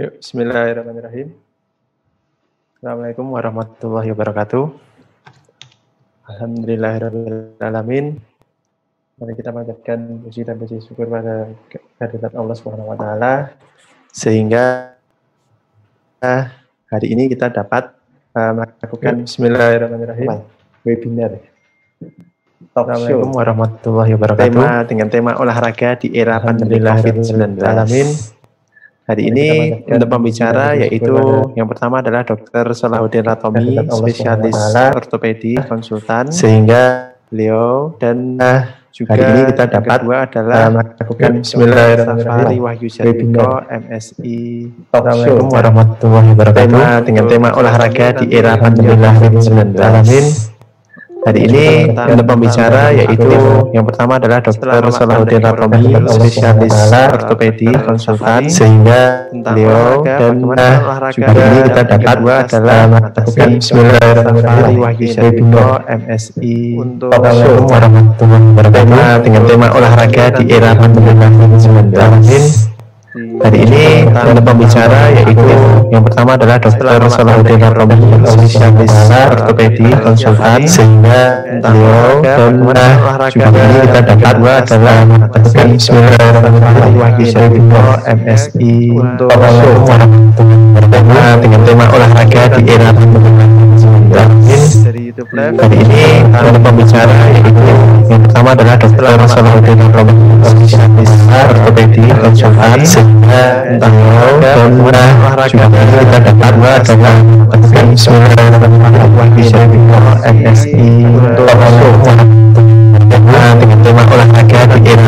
Yuk, bismillahirrahmanirrahim. Assalamualaikum warahmatullahi wabarakatuh. Alhamdulillahirrahmanirrahim. Mari kita panjatkan puji dan puji syukur pada kehadirat Allah Subhanahu wa taala sehingga hari ini kita dapat uh, melakukan bismillahirrahmanirrahim webinar Assalamualaikum warahmatullahi wabarakatuh. Tema dengan tema olahraga di era pandemi COVID-19. Hari ini untuk pembicara yaitu yang pertama adalah Dr. Salahuddin Ratomi, spesialis ortopedi, konsultan, sehingga beliau dan juga hari ini kita dapat kedua adalah melakukan Bismillahirrahmanirrahim. Wahyu Jatiko MSI Assalamualaikum warahmatullahi wabarakatuh. Dengan tema olahraga di era pandemi COVID-19. Hari ini untuk pembicara yaitu yang pertama adalah Dr. Salahuddin Ratomi, spesialis ortopedi, konsultan, sehingga beliau dan juga ini kita dapat dua adalah melakukan Bismillahirrahmanirrahim MSI untuk warahmatullahi wabarakatuh dengan tema olahraga di era pandemi COVID-19. Hari ini untuk pembicara yaitu yang pertama adalah Dr. Salahuddin Romi, spesialis ortopedi, konsultan, sehingga beliau dan juga ini kita dapat dua adalah melakukan Bismillahirrahmanirrahim MSI untuk dengan tema olahraga di era pandemi Hari ini untuk pembicara yaitu yang pertama adalah Dr. Salahuddin spesialis ortopedi, konsultan, sehingga beliau dan juga kita dapat adalah Wahyu MSI untuk dengan tema olahraga di era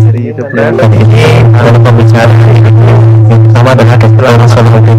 Hari ini untuk pembicara yang pertama adalah Dr. Salahuddin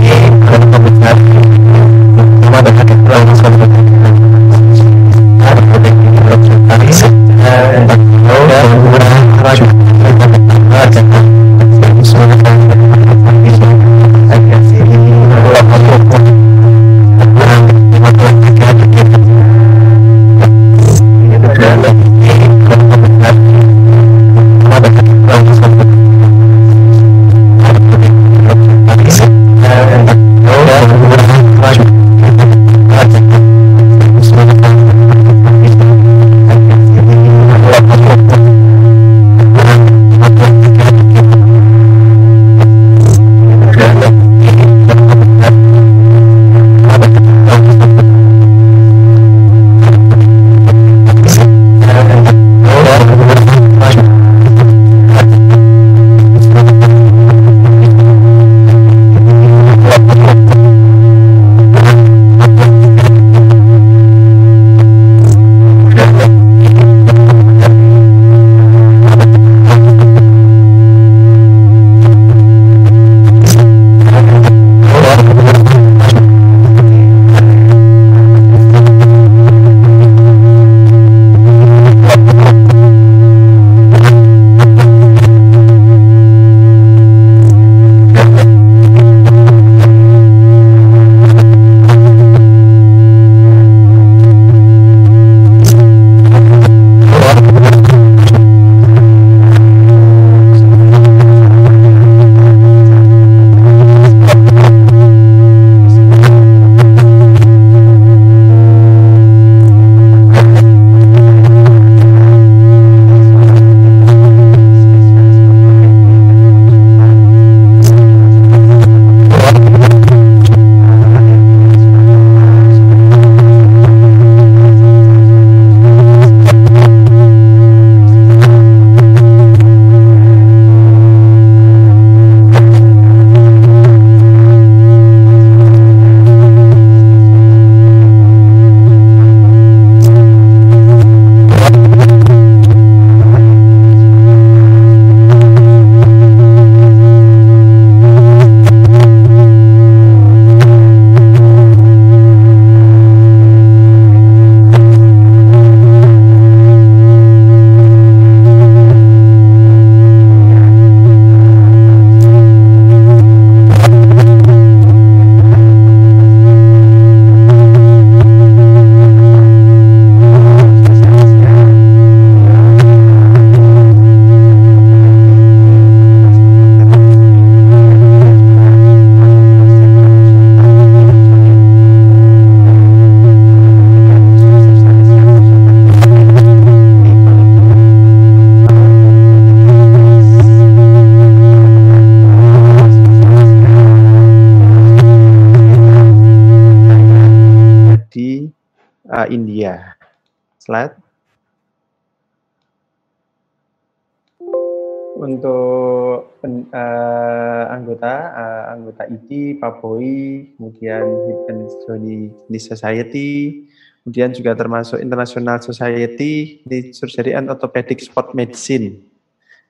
Untuk uh, anggota uh, anggota ID, Papoi, kemudian Hidden Johnny Society, kemudian juga termasuk International Society di Surgery and Orthopedic Sport Medicine,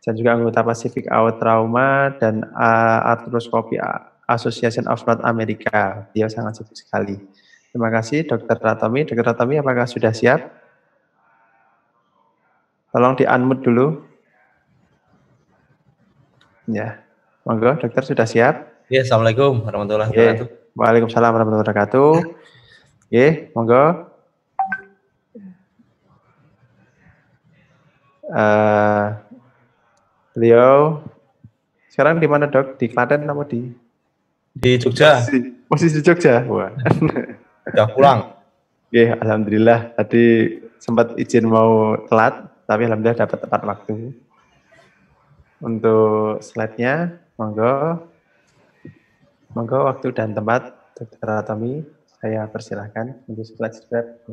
dan juga anggota Pacific Out Trauma dan uh, Arthroscopy Association of North America. Dia sangat sibuk sekali. Terima kasih Dr. Ratomi. Dr. Ratomi apakah sudah siap? Tolong di-unmute dulu. Ya, monggo dokter sudah siap? Ya, Assalamualaikum warahmatullahi wabarakatuh. Waalaikumsalam warahmatullahi wabarakatuh. Ya, monggo. Uh, beliau sekarang di mana dok? Di Klaten atau di? Di Jogja. Masih, di Jogja. Wah. Sudah pulang. Oke, alhamdulillah. Tadi sempat izin mau telat, tapi alhamdulillah dapat tepat waktu. Untuk slide-nya, monggo. Monggo waktu dan tempat, Dr. Atomi, saya persilahkan untuk slide-slide.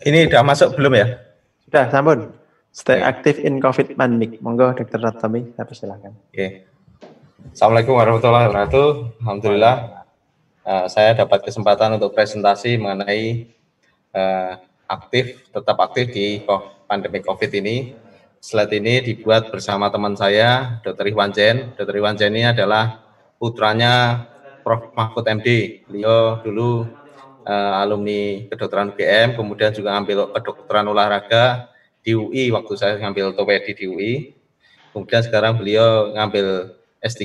Ini sudah masuk belum ya? Sudah, sampun. Stay active in COVID pandemic. Monggo, Dr. Ratami, saya persilahkan. Oke. Assalamualaikum warahmatullahi wabarakatuh. Alhamdulillah, uh, saya dapat kesempatan untuk presentasi mengenai uh, aktif, tetap aktif di pandemi COVID ini. Slide ini dibuat bersama teman saya, Dr. Iwan Jen. Dr. Iwan Jen ini adalah putranya Prof. Mahfud MD. Beliau dulu uh, alumni kedokteran UGM, kemudian juga ngambil kedokteran olahraga di UI waktu saya ngambil ortopedi di UI. Kemudian sekarang beliau ngambil S3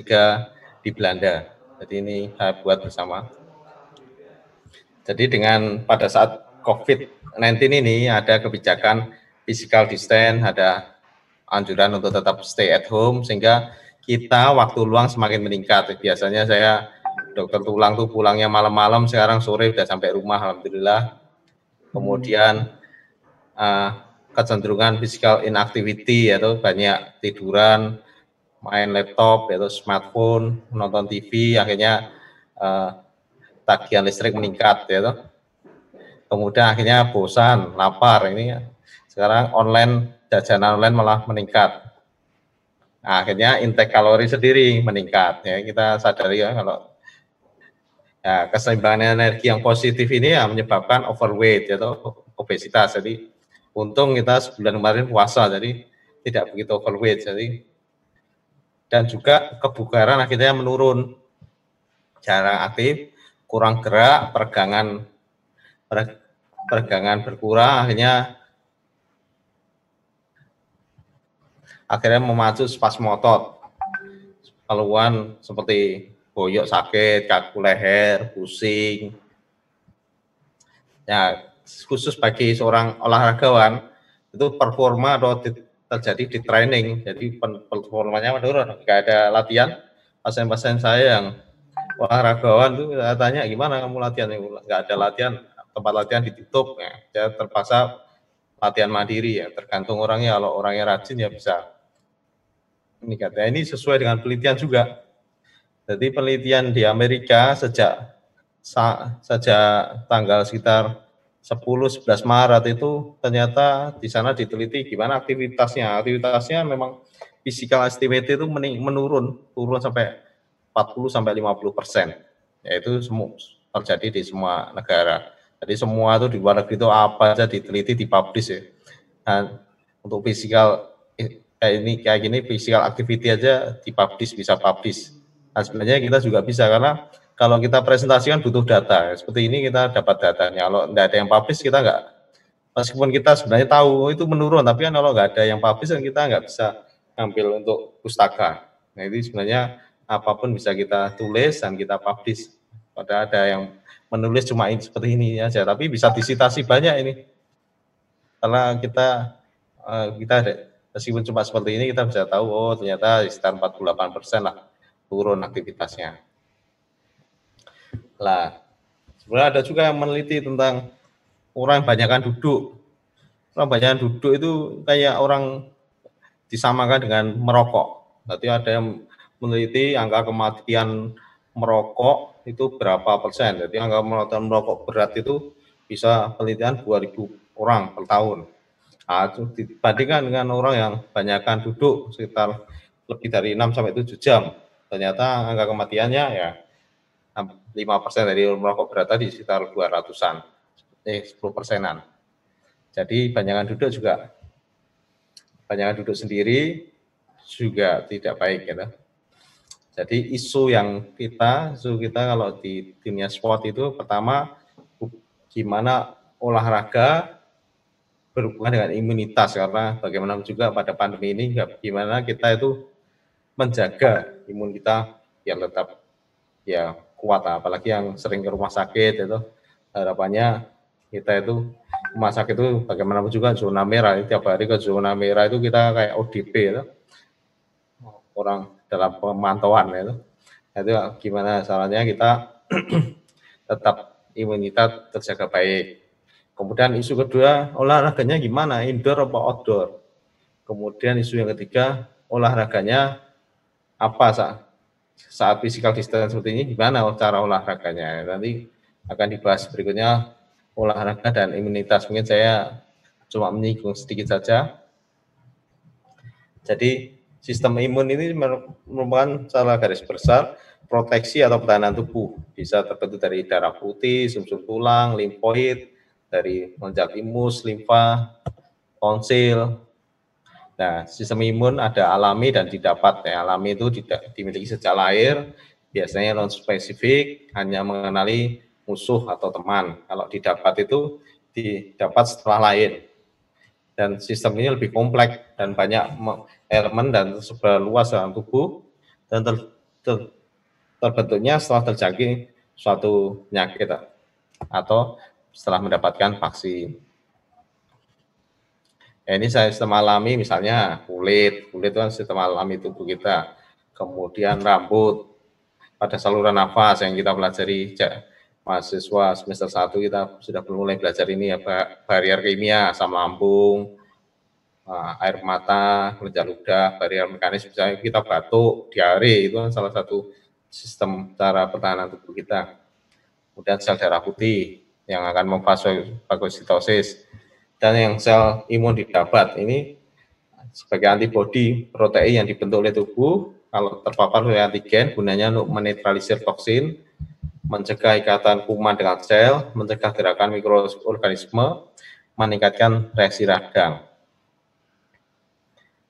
di Belanda. Jadi ini saya buat bersama. Jadi dengan pada saat COVID-19 ini ada kebijakan physical distance, ada anjuran untuk tetap stay at home sehingga kita waktu luang semakin meningkat. Biasanya saya dokter tulang tuh pulangnya malam-malam sekarang sore udah sampai rumah alhamdulillah. Kemudian uh, kecenderungan physical inactivity yaitu banyak tiduran main laptop yaitu smartphone menonton TV akhirnya uh, tagihan listrik meningkat ya kemudian akhirnya bosan lapar ini sekarang online jajanan online malah meningkat. Nah, akhirnya intake kalori sendiri meningkat ya. Kita sadari ya kalau Ya, keseimbangan energi yang positif ini ya menyebabkan overweight atau obesitas. Jadi untung kita sebulan kemarin puasa, jadi tidak begitu overweight. Jadi dan juga kebugaran akhirnya menurun, jarang aktif, kurang gerak, peregangan peregangan berkurang, akhirnya akhirnya memacu spasm otot, keluhan seperti boyok sakit, kaku leher, pusing. Ya, khusus bagi seorang olahragawan itu performa atau di, terjadi di training, jadi performanya menurun. Gak ada latihan. Pasien-pasien saya yang olahragawan itu saya tanya gimana kamu latihan? Gak ada latihan, tempat latihan ditutup. Ya, saya terpaksa latihan mandiri ya. Tergantung orangnya. Kalau orangnya rajin ya bisa ini katanya ini sesuai dengan penelitian juga jadi penelitian di Amerika sejak sejak tanggal sekitar 10-11 Maret itu ternyata di sana diteliti gimana aktivitasnya. Aktivitasnya memang physical estimate itu menurun, turun sampai 40 sampai 50 persen. Yaitu semua terjadi di semua negara. Jadi semua itu di luar negeri itu apa aja diteliti, dipublish ya. Dan untuk physical eh, ini kayak gini physical activity aja dipublish bisa publish Nah, sebenarnya kita juga bisa karena kalau kita presentasikan butuh data. Seperti ini kita dapat datanya. Kalau tidak ada yang publish kita nggak, meskipun kita sebenarnya tahu itu menurun, tapi kan kalau nggak ada yang publish kan kita nggak bisa ambil untuk pustaka. Nah itu sebenarnya apa pun bisa kita tulis dan kita publish. Pada ada yang menulis cuma ini seperti ini aja, tapi bisa disitasi banyak ini. karena kita uh, kita meskipun cuma seperti ini kita bisa tahu oh ternyata sekitar 48 persen lah turun aktivitasnya. Lah, sebenarnya ada juga yang meneliti tentang orang banyakkan duduk. Orang banyakkan duduk itu kayak orang disamakan dengan merokok. Berarti ada yang meneliti angka kematian merokok itu berapa persen. Jadi angka kematian merokok berat itu bisa penelitian 2000 orang per tahun. Nah, dibandingkan dengan orang yang banyakkan duduk sekitar lebih dari 6 sampai 7 jam, ternyata angka kematiannya ya 5 persen dari merokok berat tadi sekitar 200-an, eh 10 persenan. Jadi banyakkan duduk juga, banyakkan duduk sendiri juga tidak baik ya. Jadi isu yang kita, isu kita kalau di dunia sport itu pertama gimana olahraga berhubungan dengan imunitas karena bagaimana juga pada pandemi ini gimana kita itu menjaga imun kita yang tetap ya kuat apalagi yang sering ke rumah sakit itu harapannya kita itu rumah sakit itu bagaimana juga zona merah. Tiap hari ke zona merah itu kita kayak ODP itu. Orang dalam pemantauan itu. Itu gimana caranya kita tetap imunitas terjaga baik. Kemudian isu kedua, olahraganya gimana? Indoor apa outdoor? Kemudian isu yang ketiga, olahraganya apa saat, saat physical distance seperti ini gimana cara olahraganya? Nanti akan dibahas berikutnya olahraga dan imunitas. Mungkin saya cuma menyinggung sedikit saja. Jadi sistem imun ini merupakan salah garis besar proteksi atau pertahanan tubuh. Bisa terbentuk dari darah putih, sumsum -sum tulang, limfoid, dari lonjak imus, limfa, tonsil. Nah, sistem imun ada alami dan didapat. Ya, alami itu tidak dimiliki sejak lahir, biasanya non spesifik, hanya mengenali musuh atau teman. Kalau didapat itu didapat setelah lahir. Dan sistem ini lebih kompleks dan banyak elemen dan seberapa luas dalam tubuh dan ter, ter, terbentuknya setelah terjadi suatu penyakit atau setelah mendapatkan vaksin. Ya, ini saya sistem alami misalnya kulit, kulit itu kan sistem alami tubuh kita. Kemudian rambut, pada saluran nafas yang kita pelajari mahasiswa semester 1 kita sudah mulai belajar ini ya barier kimia, asam lambung, ah, air mata, kelenjar ludah, barier mekanis. Misalnya kita batuk, diare itu kan salah satu sistem cara pertahanan tubuh kita. Kemudian sel darah putih, yang akan memfagositosis dan yang sel imun didapat ini sebagai antibodi protein yang dibentuk oleh tubuh kalau terpapar oleh antigen gunanya untuk menetralisir toksin, mencegah ikatan kuman dengan sel, mencegah gerakan mikroorganisme, meningkatkan reaksi radang.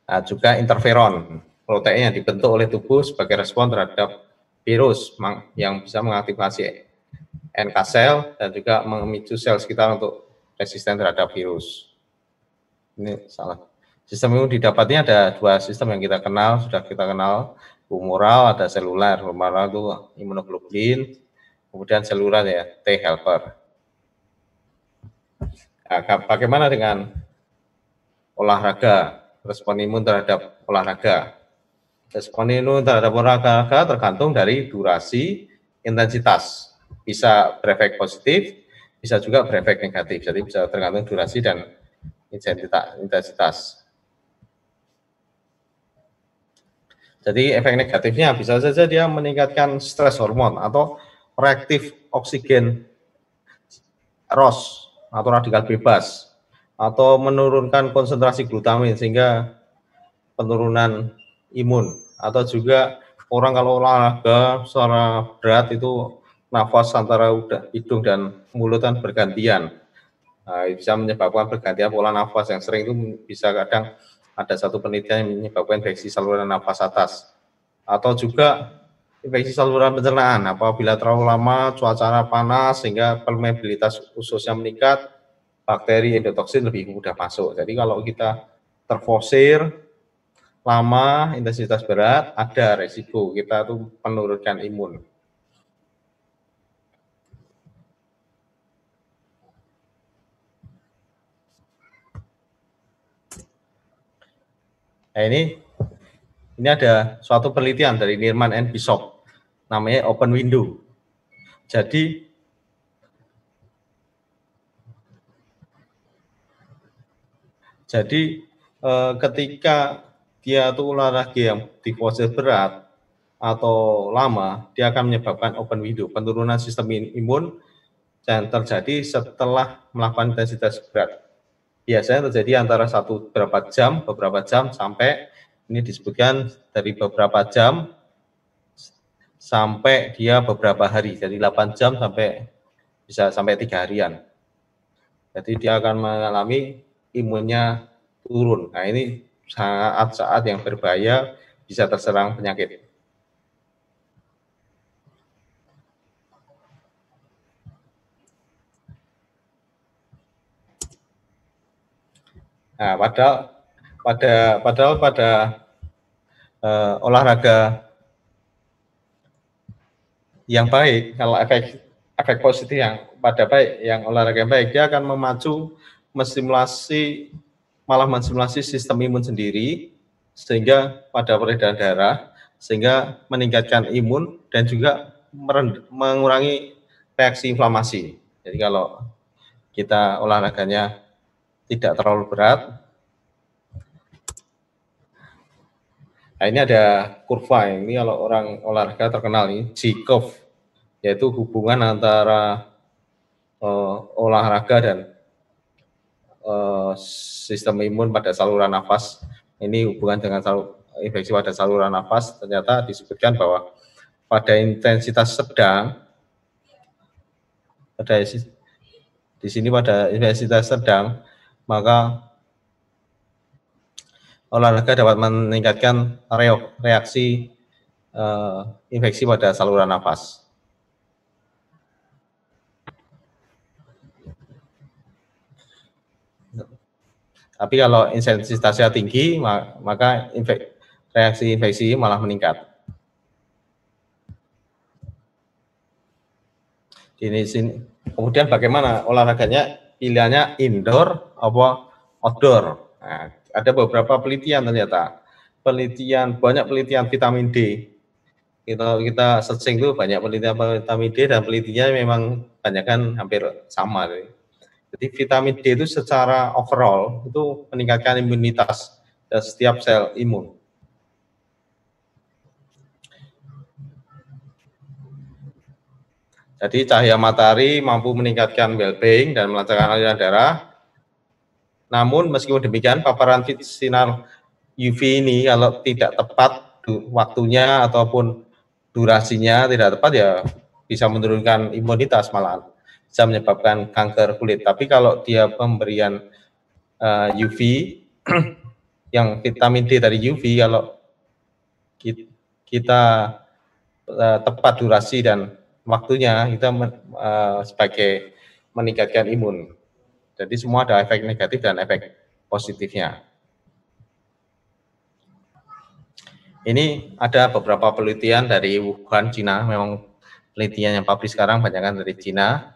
Nah, juga interferon, protein yang dibentuk oleh tubuh sebagai respon terhadap virus yang bisa mengaktifasi NK sel dan juga memicu sel sekitar untuk resisten terhadap virus. Ini salah. Sistem imun didapatnya ada dua sistem yang kita kenal, sudah kita kenal. Humoral ada seluler, humoral itu imunoglobulin, kemudian seluler ya T helper. Nah, bagaimana dengan olahraga, respon imun terhadap olahraga? Respon imun terhadap olahraga tergantung dari durasi, intensitas bisa berefek positif, bisa juga berefek negatif. Jadi bisa tergantung durasi dan intensitas. Jadi efek negatifnya bisa saja dia meningkatkan stres hormon atau reaktif oksigen ROS atau radikal bebas atau menurunkan konsentrasi glutamin sehingga penurunan imun atau juga orang kalau olahraga secara berat itu nafas antara udah, hidung dan mulut kan bergantian. Nah, bisa menyebabkan pergantian pola nafas. Yang sering itu bisa kadang ada satu penelitian yang menyebabkan infeksi saluran nafas atas. Atau juga infeksi saluran pencernaan. Apabila terlalu lama cuaca panas sehingga permeabilitas ususnya meningkat bakteri endotoksin lebih mudah masuk. Jadi kalau kita terfosir lama intensitas berat ada resiko kita tuh menurunkan imun Nah ini ini ada suatu penelitian dari Nirman and Bishop namanya Open Window. Jadi jadi eh, ketika dia tuh olahraga yang di pose berat atau lama, dia akan menyebabkan open window, penurunan sistem imun dan terjadi setelah melakukan intensitas berat. Biasanya terjadi antara satu beberapa jam, beberapa jam sampai ini disebutkan dari beberapa jam sampai dia beberapa hari, jadi 8 jam sampai bisa sampai tiga harian. Jadi dia akan mengalami imunnya turun. Nah ini saat-saat yang berbahaya bisa terserang penyakit. Nah, padahal pada padahal pada uh, olahraga yang baik, kalau efek efek positif yang pada baik, yang olahraga yang baik, dia akan memacu, menstimulasi, malah menstimulasi sistem imun sendiri, sehingga pada peredaran darah, sehingga meningkatkan imun dan juga mengurangi reaksi inflamasi. Jadi kalau kita olahraganya tidak terlalu berat. Nah, ini ada kurva ini kalau orang olahraga terkenal ini G-curve yaitu hubungan antara uh, olahraga dan uh, sistem imun pada saluran nafas. Ini hubungan dengan salur, infeksi pada saluran nafas ternyata disebutkan bahwa pada intensitas sedang pada di sini pada intensitas sedang maka olahraga dapat meningkatkan reaksi uh, infeksi pada saluran nafas. Tapi kalau intensitasnya tinggi, maka infek, reaksi infeksi malah meningkat. Ini sini. Kemudian bagaimana olahraganya? Pilihannya indoor apa outdoor. Nah, ada beberapa penelitian ternyata. Penelitian banyak penelitian vitamin D. Kita kita searching tuh banyak penelitian vitamin D dan penelitiannya memang banyak kan hampir sama. Jadi vitamin D itu secara overall itu meningkatkan imunitas setiap sel imun. Jadi cahaya matahari mampu meningkatkan well-being dan melancarkan aliran darah. Namun meskipun demikian paparan sinar UV ini kalau tidak tepat waktunya ataupun durasinya tidak tepat ya bisa menurunkan imunitas malahan bisa menyebabkan kanker kulit. Tapi kalau dia pemberian uh, eh, UV yang vitamin D dari UV kalau kita uh, tepat durasi dan waktunya kita men, uh, sebagai meningkatkan imun. Jadi semua ada efek negatif dan efek positifnya. Ini ada beberapa penelitian dari Wuhan, Cina. Memang penelitian yang publis sekarang banyak kan dari Cina.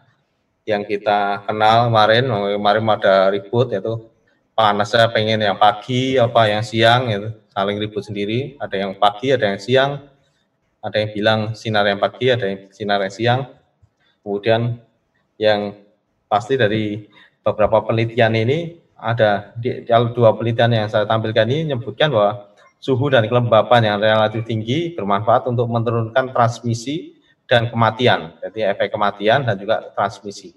Yang kita kenal kemarin, kemarin ada ribut yaitu panasnya pengen yang pagi apa yang siang itu saling ribut sendiri. Ada yang pagi, ada yang siang ada yang bilang sinar yang pagi, ada yang sinar yang siang. Kemudian yang pasti dari beberapa penelitian ini ada di, dua penelitian yang saya tampilkan ini menyebutkan bahwa suhu dan kelembapan yang relatif tinggi bermanfaat untuk menurunkan transmisi dan kematian. Jadi efek kematian dan juga transmisi.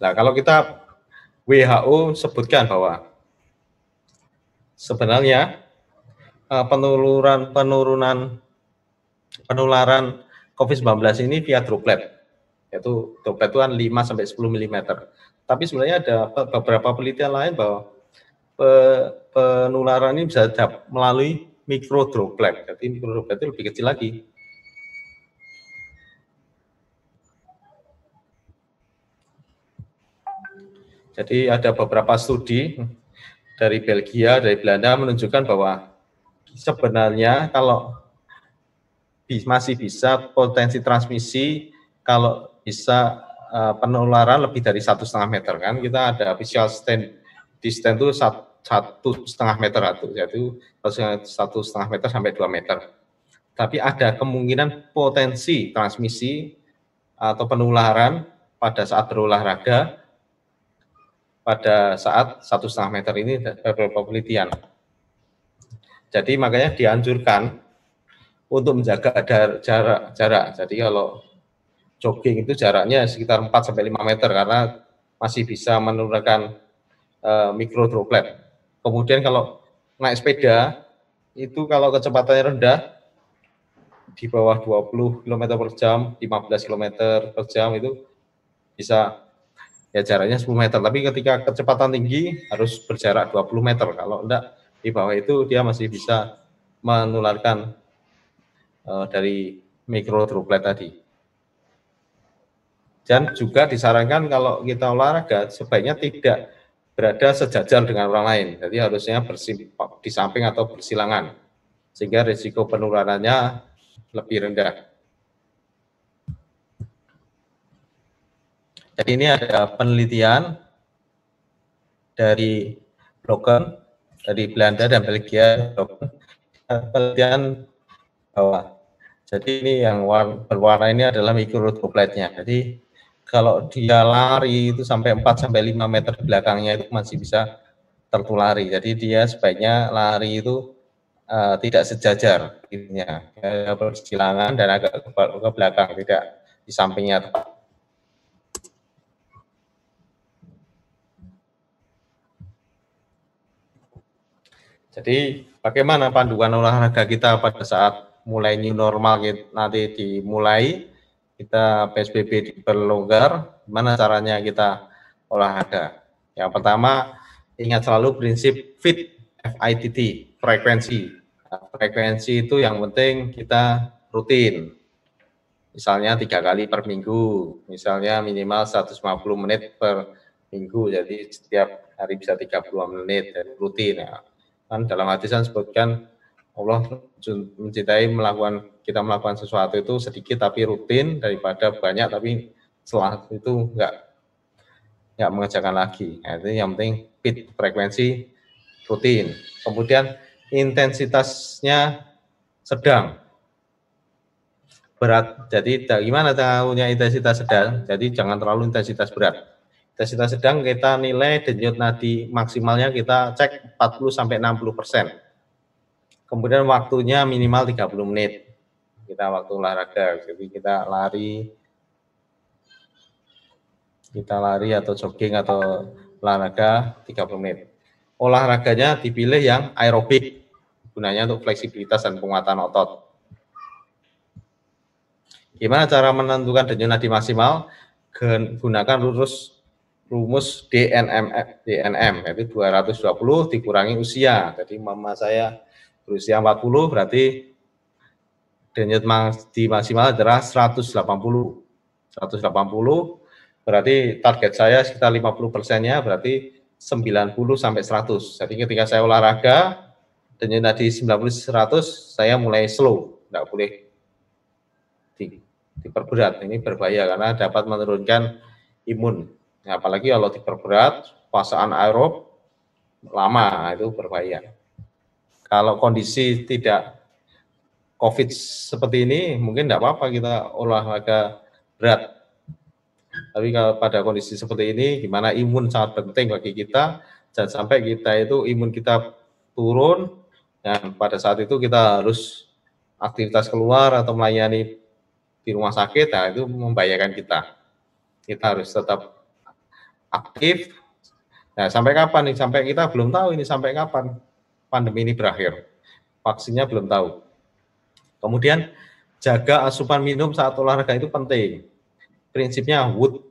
Nah, kalau kita WHO sebutkan bahwa sebenarnya uh, penurunan penurunan penularan COVID-19 ini via droplet. Yaitu droplet itu kan 5 sampai 10 mm. Tapi sebenarnya ada beberapa penelitian lain bahwa penularan ini bisa melalui mikro droplet. Jadi mikro droplet itu lebih kecil lagi. Jadi ada beberapa studi dari Belgia, dari Belanda menunjukkan bahwa sebenarnya kalau masih bisa potensi transmisi kalau bisa uh, penularan lebih dari satu setengah meter kan kita ada visual stand distance itu satu setengah meter atau yaitu satu setengah meter sampai dua meter. Tapi ada kemungkinan potensi transmisi atau penularan pada saat berolahraga pada saat satu setengah meter ini beberapa penelitian. Jadi makanya dianjurkan untuk menjaga jarak jarak. Jadi kalau jogging itu jaraknya sekitar 4 sampai 5 meter karena masih bisa menurunkan uh, mikrodroplet. Kemudian kalau naik sepeda itu kalau kecepatannya rendah di bawah 20 km per jam, 15 km per jam itu bisa ya jaraknya 10 meter. Tapi ketika kecepatan tinggi harus berjarak 20 meter. Kalau enggak di bawah itu dia masih bisa menularkan uh, dari mikrodroplet tadi. Dan juga disarankan kalau kita olahraga sebaiknya tidak berada sejajar dengan orang lain. Jadi harusnya di samping atau bersilangan sehingga risiko penularannya lebih rendah. Jadi ini ada penelitian dari Broken, dari Belanda dan Belgia, penelitian bahwa jadi ini yang berwarna ini adalah mikrodropletnya. Jadi kalau dia lari itu sampai 4 sampai 5 meter di belakangnya itu masih bisa tertulari. Jadi dia sebaiknya lari itu uh, tidak sejajar ininya, ya, bersilangan dan agak ke, ke belakang, tidak di sampingnya. Jadi bagaimana panduan olahraga kita pada saat mulai new normal nanti dimulai kita PSBB diperlonggar, gimana caranya kita olahraga? Yang pertama, ingat selalu prinsip FIT, FITT, frekuensi. Nah, frekuensi itu yang penting kita rutin. Misalnya tiga kali per minggu, misalnya minimal 150 menit per minggu, jadi setiap hari bisa 30 menit, rutin. Ya. Kan dalam hadisan sebutkan Allah mencintai melakukan kita melakukan sesuatu itu sedikit tapi rutin daripada banyak tapi setelah itu enggak enggak mengerjakan lagi. Nah, itu yang penting fit frekuensi rutin. Kemudian intensitasnya sedang berat. Jadi gimana tahunya intensitas sedang? Jadi jangan terlalu intensitas berat. Intensitas sedang kita nilai denyut nadi maksimalnya kita cek 40 sampai 60 persen. Kemudian waktunya minimal 30 menit kita waktu olahraga. Jadi kita lari, kita lari atau jogging atau olahraga 30 menit. Olahraganya dipilih yang aerobik, gunanya untuk fleksibilitas dan penguatan otot. Gimana cara menentukan denyut nadi maksimal? Gunakan lurus rumus DNM DNM yaitu 220 dikurangi usia. Jadi mama saya berusia 40 berarti denyut di maksimal adalah 180. 180 berarti target saya sekitar 50 persennya berarti 90 sampai 100. Jadi ketika saya olahraga denyut nadi 90 100 saya mulai slow, tidak boleh di, diperberat. Ini berbahaya karena dapat menurunkan imun. Nah, apalagi kalau diperberat, pasaan aerob lama itu berbahaya. Kalau kondisi tidak COVID seperti ini mungkin tidak apa-apa kita olahraga berat. Tapi kalau pada kondisi seperti ini, gimana imun sangat penting bagi kita. Jangan sampai kita itu imun kita turun, dan pada saat itu kita harus aktivitas keluar atau melayani di rumah sakit, nah itu membahayakan kita. Kita harus tetap aktif. Nah, sampai kapan nih? Sampai kita belum tahu ini sampai kapan pandemi ini berakhir. Vaksinnya belum tahu. Kemudian jaga asupan minum saat olahraga itu penting. Prinsipnya wood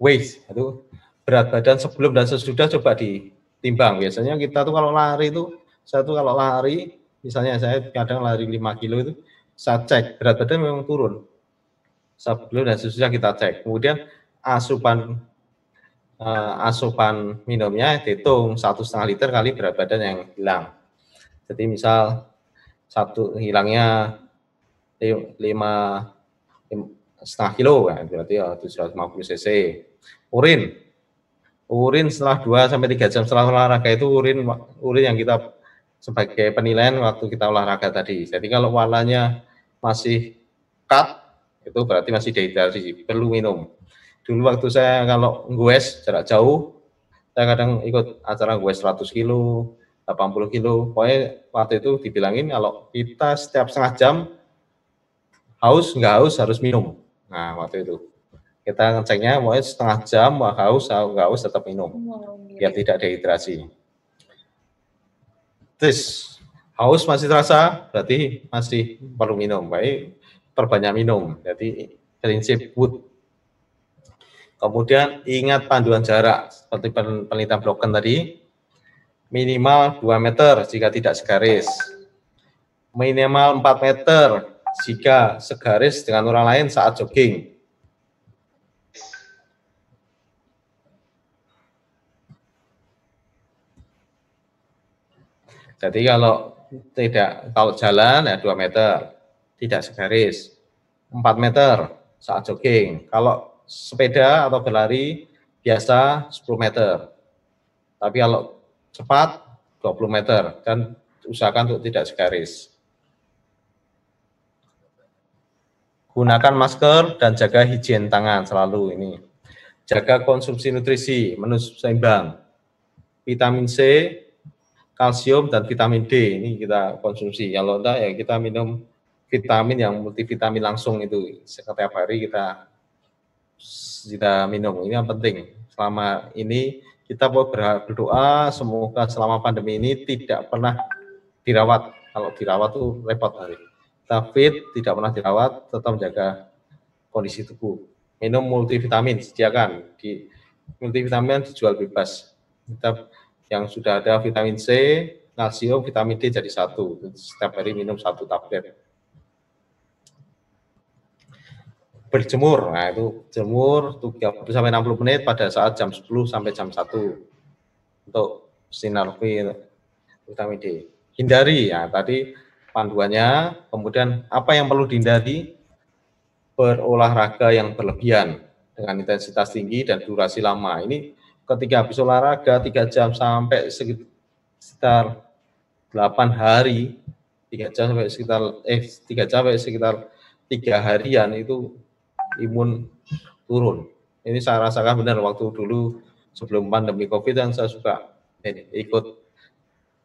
weight itu berat badan sebelum dan sesudah coba ditimbang. Biasanya kita tuh kalau lari itu saya tuh kalau lari misalnya saya kadang lari 5 kilo itu saya cek berat badan memang turun sebelum dan sesudah kita cek. Kemudian asupan uh, asupan minumnya dihitung satu setengah liter kali berat badan yang hilang. Jadi misal satu hilangnya lima, setengah kilo kan berarti ya 750 cc urin urin setelah 2 sampai 3 jam setelah olahraga itu urin urin yang kita sebagai penilaian waktu kita olahraga tadi. Jadi kalau warnanya masih cut itu berarti masih dehidrasi, perlu minum. Dulu waktu saya kalau ngues jarak jauh, saya kadang ikut acara ngues 100 kilo, 80 kilo. Pokoknya waktu itu dibilangin kalau kita setiap setengah jam haus nggak haus harus minum. Nah waktu itu kita ngeceknya mau setengah jam mau haus nggak haus tetap minum biar tidak dehidrasi. Terus haus masih terasa berarti masih perlu minum. Baik perbanyak minum. Jadi prinsip wood. Kemudian ingat panduan jarak seperti penelitian Broken tadi minimal 2 meter jika tidak segaris. Minimal 4 meter jika segaris dengan orang lain saat jogging. Jadi kalau tidak kalau jalan ya 2 meter, tidak segaris. 4 meter saat jogging. Kalau sepeda atau berlari biasa 10 meter. Tapi kalau cepat 20 meter dan usahakan untuk tidak segaris. Gunakan masker dan jaga higien tangan selalu ini. Jaga konsumsi nutrisi, menu seimbang. Vitamin C, kalsium dan vitamin D ini kita konsumsi. Kalau enggak ya kita minum vitamin yang multivitamin langsung itu setiap hari kita kita minum. Ini yang penting. Selama ini kita berdoa semoga selama pandemi ini tidak pernah dirawat. Kalau dirawat tuh repot hari. Tapi tidak pernah dirawat, tetap menjaga kondisi tubuh. Minum multivitamin, sediakan. Di multivitamin dijual bebas. Kita yang sudah ada vitamin C, kalsium, vitamin D jadi satu. Setiap hari minum satu tablet. Berjemur. Nah, itu jemur 30 sampai 60 menit pada saat jam 10 sampai jam 1 untuk sinar vitamin D. Hindari ya tadi panduannya, kemudian apa yang perlu dihindari? Berolahraga yang berlebihan dengan intensitas tinggi dan durasi lama. Ini ketika habis olahraga 3 jam sampai sekitar 8 hari, 3 jam sampai sekitar eh 3 jam sampai sekitar tiga harian itu imun turun. Ini saya rasakan benar waktu dulu sebelum pandemi COVID dan saya suka ini, ikut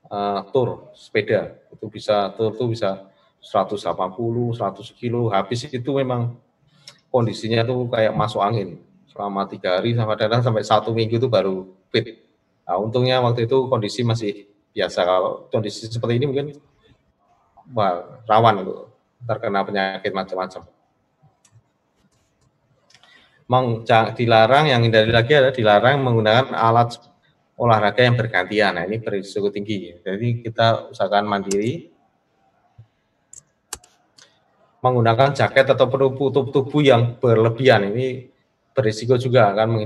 uh, tour sepeda. Itu bisa tour itu bisa 180, 100 kilo. Habis itu memang kondisinya tuh kayak masuk angin. Selama tiga hari sampai datang sampai satu minggu itu baru fit. Nah, untungnya waktu itu kondisi masih biasa. Kalau kondisi seperti ini mungkin wah, rawan untuk terkena penyakit macam-macam dilarang yang hindari lagi adalah dilarang menggunakan alat olahraga yang bergantian. Nah, ini berisiko tinggi. Jadi kita usahakan mandiri menggunakan jaket atau penutup tubuh yang berlebihan. Ini berisiko juga akan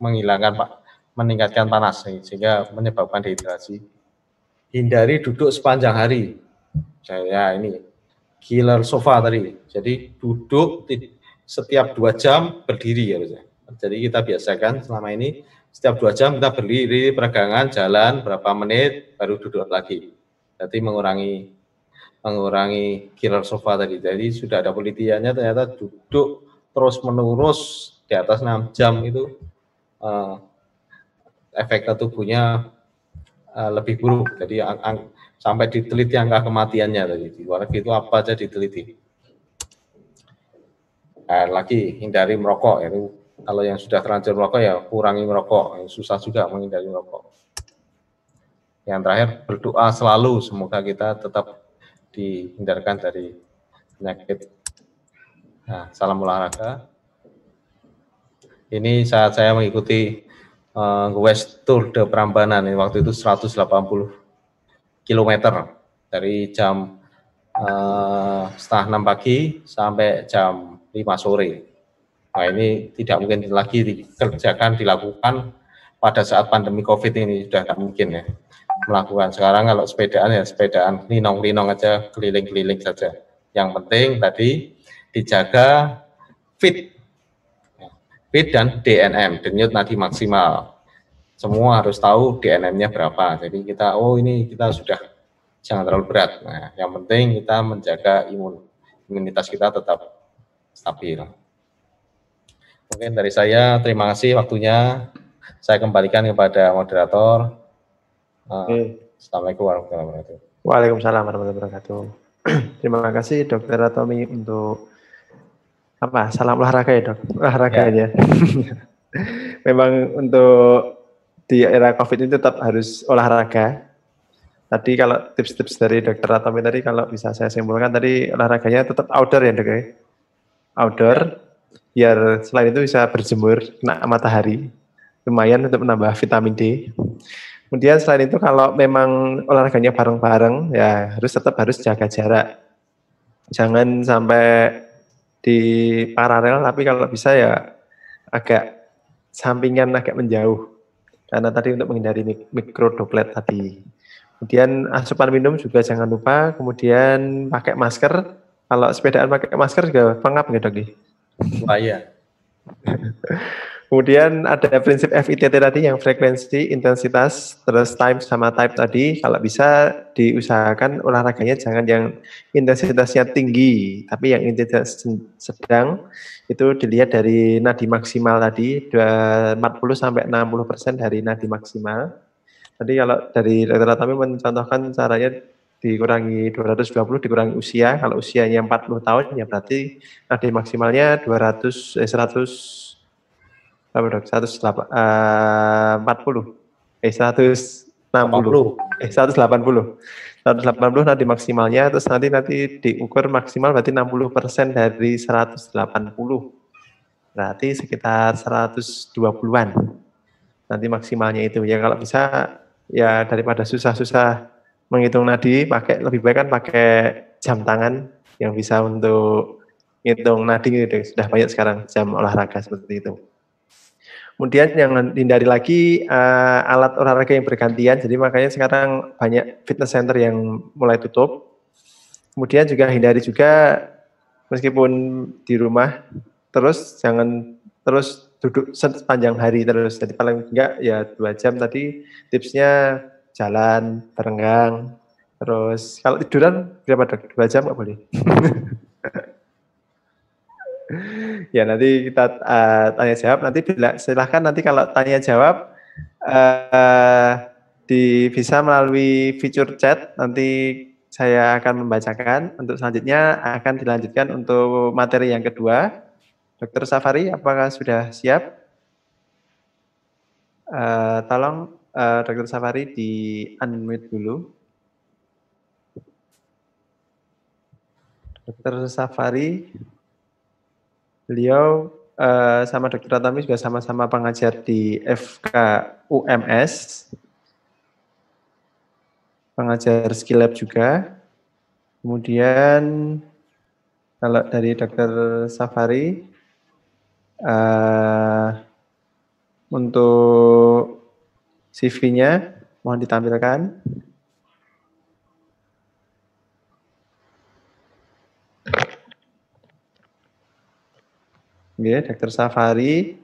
menghilangkan pak meningkatkan panas sehingga menyebabkan dehidrasi. Hindari duduk sepanjang hari. Saya ini killer sofa tadi. Jadi duduk setiap dua jam berdiri ya Jadi kita biasakan selama ini setiap dua jam kita berdiri peregangan jalan berapa menit baru duduk lagi. Jadi mengurangi mengurangi killer sofa tadi. Jadi sudah ada penelitiannya ternyata duduk terus menerus di atas 6 jam itu uh, efek tubuhnya uh, lebih buruk. Jadi sampai diteliti angka kematiannya tadi. Di itu apa aja diteliti eh, lagi hindari merokok. Itu kalau yang sudah terlanjur merokok ya kurangi merokok. Susah juga menghindari merokok. Yang terakhir berdoa selalu. Semoga kita tetap dihindarkan dari penyakit. Nah, salam olahraga. Ini saat saya mengikuti uh, West Tour de Prambanan. Ini waktu itu 180 km dari jam uh, setengah enam pagi sampai jam 5 sore. Nah ini tidak mungkin lagi dikerjakan, dilakukan pada saat pandemi COVID ini sudah tidak mungkin ya melakukan. Sekarang kalau sepedaan ya sepedaan linong-linong aja, keliling-keliling saja. Yang penting tadi dijaga fit. fit dan DNM, denyut nadi maksimal. Semua harus tahu DNM-nya berapa. Jadi kita, oh ini kita sudah jangan terlalu berat. Nah, yang penting kita menjaga imun imunitas kita tetap stabil. Mungkin dari saya, terima kasih waktunya. Saya kembalikan kepada moderator. Uh, Assalamualaikum warahmatullahi wabarakatuh. Waalaikumsalam warahmatullahi wabarakatuh. terima kasih Dokter Atomi untuk apa salam olahraga ya dok olahraga ya. aja memang untuk di era covid ini tetap harus olahraga tadi kalau tips-tips dari dokter Atomi tadi kalau bisa saya simpulkan tadi olahraganya tetap outdoor ya dok ya outdoor biar selain itu bisa berjemur kena matahari. Lumayan untuk menambah vitamin D. Kemudian selain itu kalau memang olahraganya bareng-bareng ya harus tetap harus jaga jarak. Jangan sampai di paralel tapi kalau bisa ya agak sampingan agak menjauh. Karena tadi untuk menghindari mikrodroplet tadi. Kemudian asupan minum juga jangan lupa, kemudian pakai masker. Kalau sepedaan pakai masker juga pengap nggak dok? Bahaya. Kemudian ada prinsip FITT tadi yang frekuensi, intensitas, terus time sama type tadi. Kalau bisa diusahakan olahraganya jangan yang intensitasnya tinggi, tapi yang intensitas sedang itu dilihat dari nadi maksimal tadi 40 sampai 60 persen dari nadi maksimal. Tadi kalau dari rata-rata mencontohkan caranya dikurangi 220 dikurangi usia. Kalau usianya 40 tahun ya berarti nadi maksimalnya 200 eh, 100 berapa dok? 140 eh 160 eh 180 180 nanti maksimalnya terus nanti nanti diukur maksimal berarti 60 persen dari 180 berarti sekitar 120-an nanti maksimalnya itu. Ya kalau bisa ya daripada susah-susah menghitung nadi pakai lebih baik kan pakai jam tangan yang bisa untuk ngitung nadi gitu sudah banyak sekarang jam olahraga seperti itu. Kemudian yang hindari lagi uh, alat olahraga yang bergantian. Jadi makanya sekarang banyak fitness center yang mulai tutup. Kemudian juga hindari juga meskipun di rumah terus jangan terus duduk sepanjang hari terus. Jadi paling enggak ya dua jam tadi tipsnya jalan, terenggang. Terus kalau tiduran berapa dok? Dua jam nggak boleh. ya nanti kita uh, tanya jawab nanti bila silahkan nanti kalau tanya jawab uh, di bisa melalui fitur chat nanti saya akan membacakan untuk selanjutnya akan dilanjutkan untuk materi yang kedua Dokter Safari apakah sudah siap uh, tolong uh, Dokter Safari di unmute dulu Dokter Safari Beliau uh, sama Dr. Atami juga sama-sama pengajar di FK UMS, pengajar skill lab juga. Kemudian kalau dari Dr. Safari, uh, untuk CV-nya mohon ditampilkan. Ya, Dr. Safari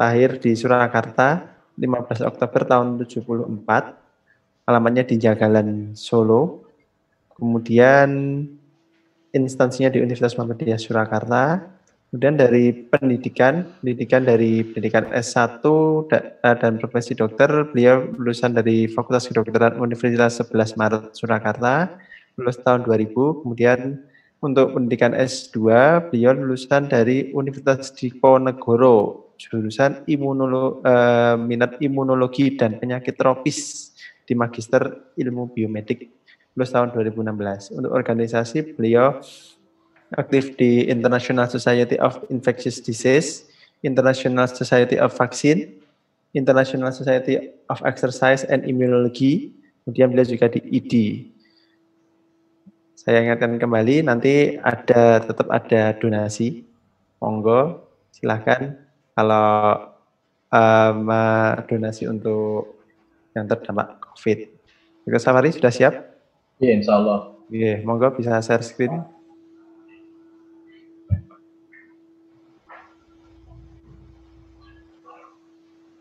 lahir di Surakarta 15 Oktober tahun 74. Alamatnya di Jagalan, Solo. Kemudian instansinya di Universitas Muhammadiyah Surakarta. Kemudian dari pendidikan, pendidikan dari pendidikan S1 eh, dan profesi dokter, beliau lulusan dari Fakultas Kedokteran Universitas 11 Maret Surakarta, lulus tahun 2000, kemudian untuk pendidikan S2, beliau lulusan dari Universitas Diponegoro, jurusan imunolo, eh, minat imunologi dan penyakit tropis di Magister Ilmu Biomedik, lulus tahun 2016. Untuk organisasi, beliau aktif di International Society of Infectious Disease, International Society of Vaccine, International Society of Exercise and Immunology, kemudian beliau juga di ID, saya ingatkan kembali nanti ada tetap ada donasi. Monggo silahkan kalau um, donasi untuk yang terdampak COVID. Oke, Safari sudah siap? Iya, insya Allah. Iya, monggo bisa share screen.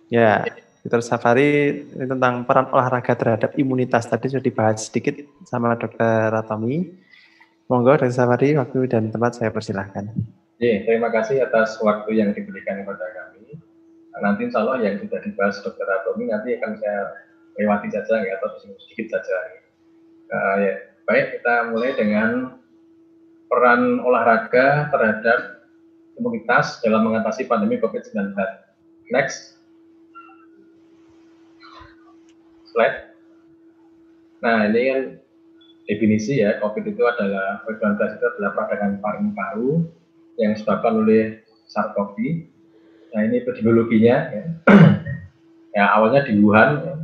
Ya, Dr. Safari ini tentang peran olahraga terhadap imunitas tadi sudah dibahas sedikit sama Dr. Ratomi. Monggo Dr. Safari, waktu dan tempat saya persilahkan. Ya, terima kasih atas waktu yang diberikan kepada kami. Nanti insya Allah yang sudah dibahas Dr. Ratomi nanti akan saya lewati saja ya, atau sedikit saja. Uh, ya. Baik, kita mulai dengan peran olahraga terhadap imunitas dalam mengatasi pandemi COVID-19. Next. Slide. Nah, ini kan definisi ya, COVID itu adalah, COVID-19 itu adalah peradangan paru-paru yang disebabkan oleh SARS-CoV. Nah, ini epidemiologinya ya. ya awalnya di Wuhan, ya,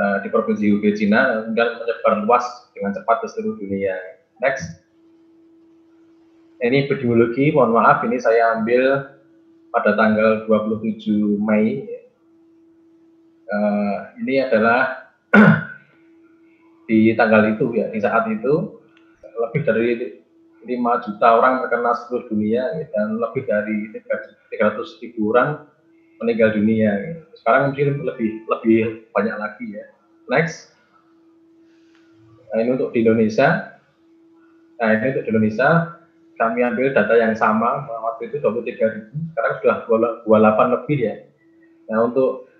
eh, di Provinsi Hubei, Cina, kemudian menyebar luas dengan cepat ke seluruh dunia. Next. Ini epidemiologi, mohon maaf ini saya ambil pada tanggal 27 Mei. Uh, ini adalah di tanggal itu ya, di saat itu lebih dari 5 juta orang terkena seluruh dunia ya, dan lebih dari 300 ribu orang meninggal dunia. Ya. Sekarang mungkin lebih lebih banyak lagi ya. Next. Nah, ini untuk di Indonesia. Nah, ini untuk di Indonesia, kami ambil data yang sama, waktu itu 23 ribu, sekarang sudah 28 lebih ya. Nah, untuk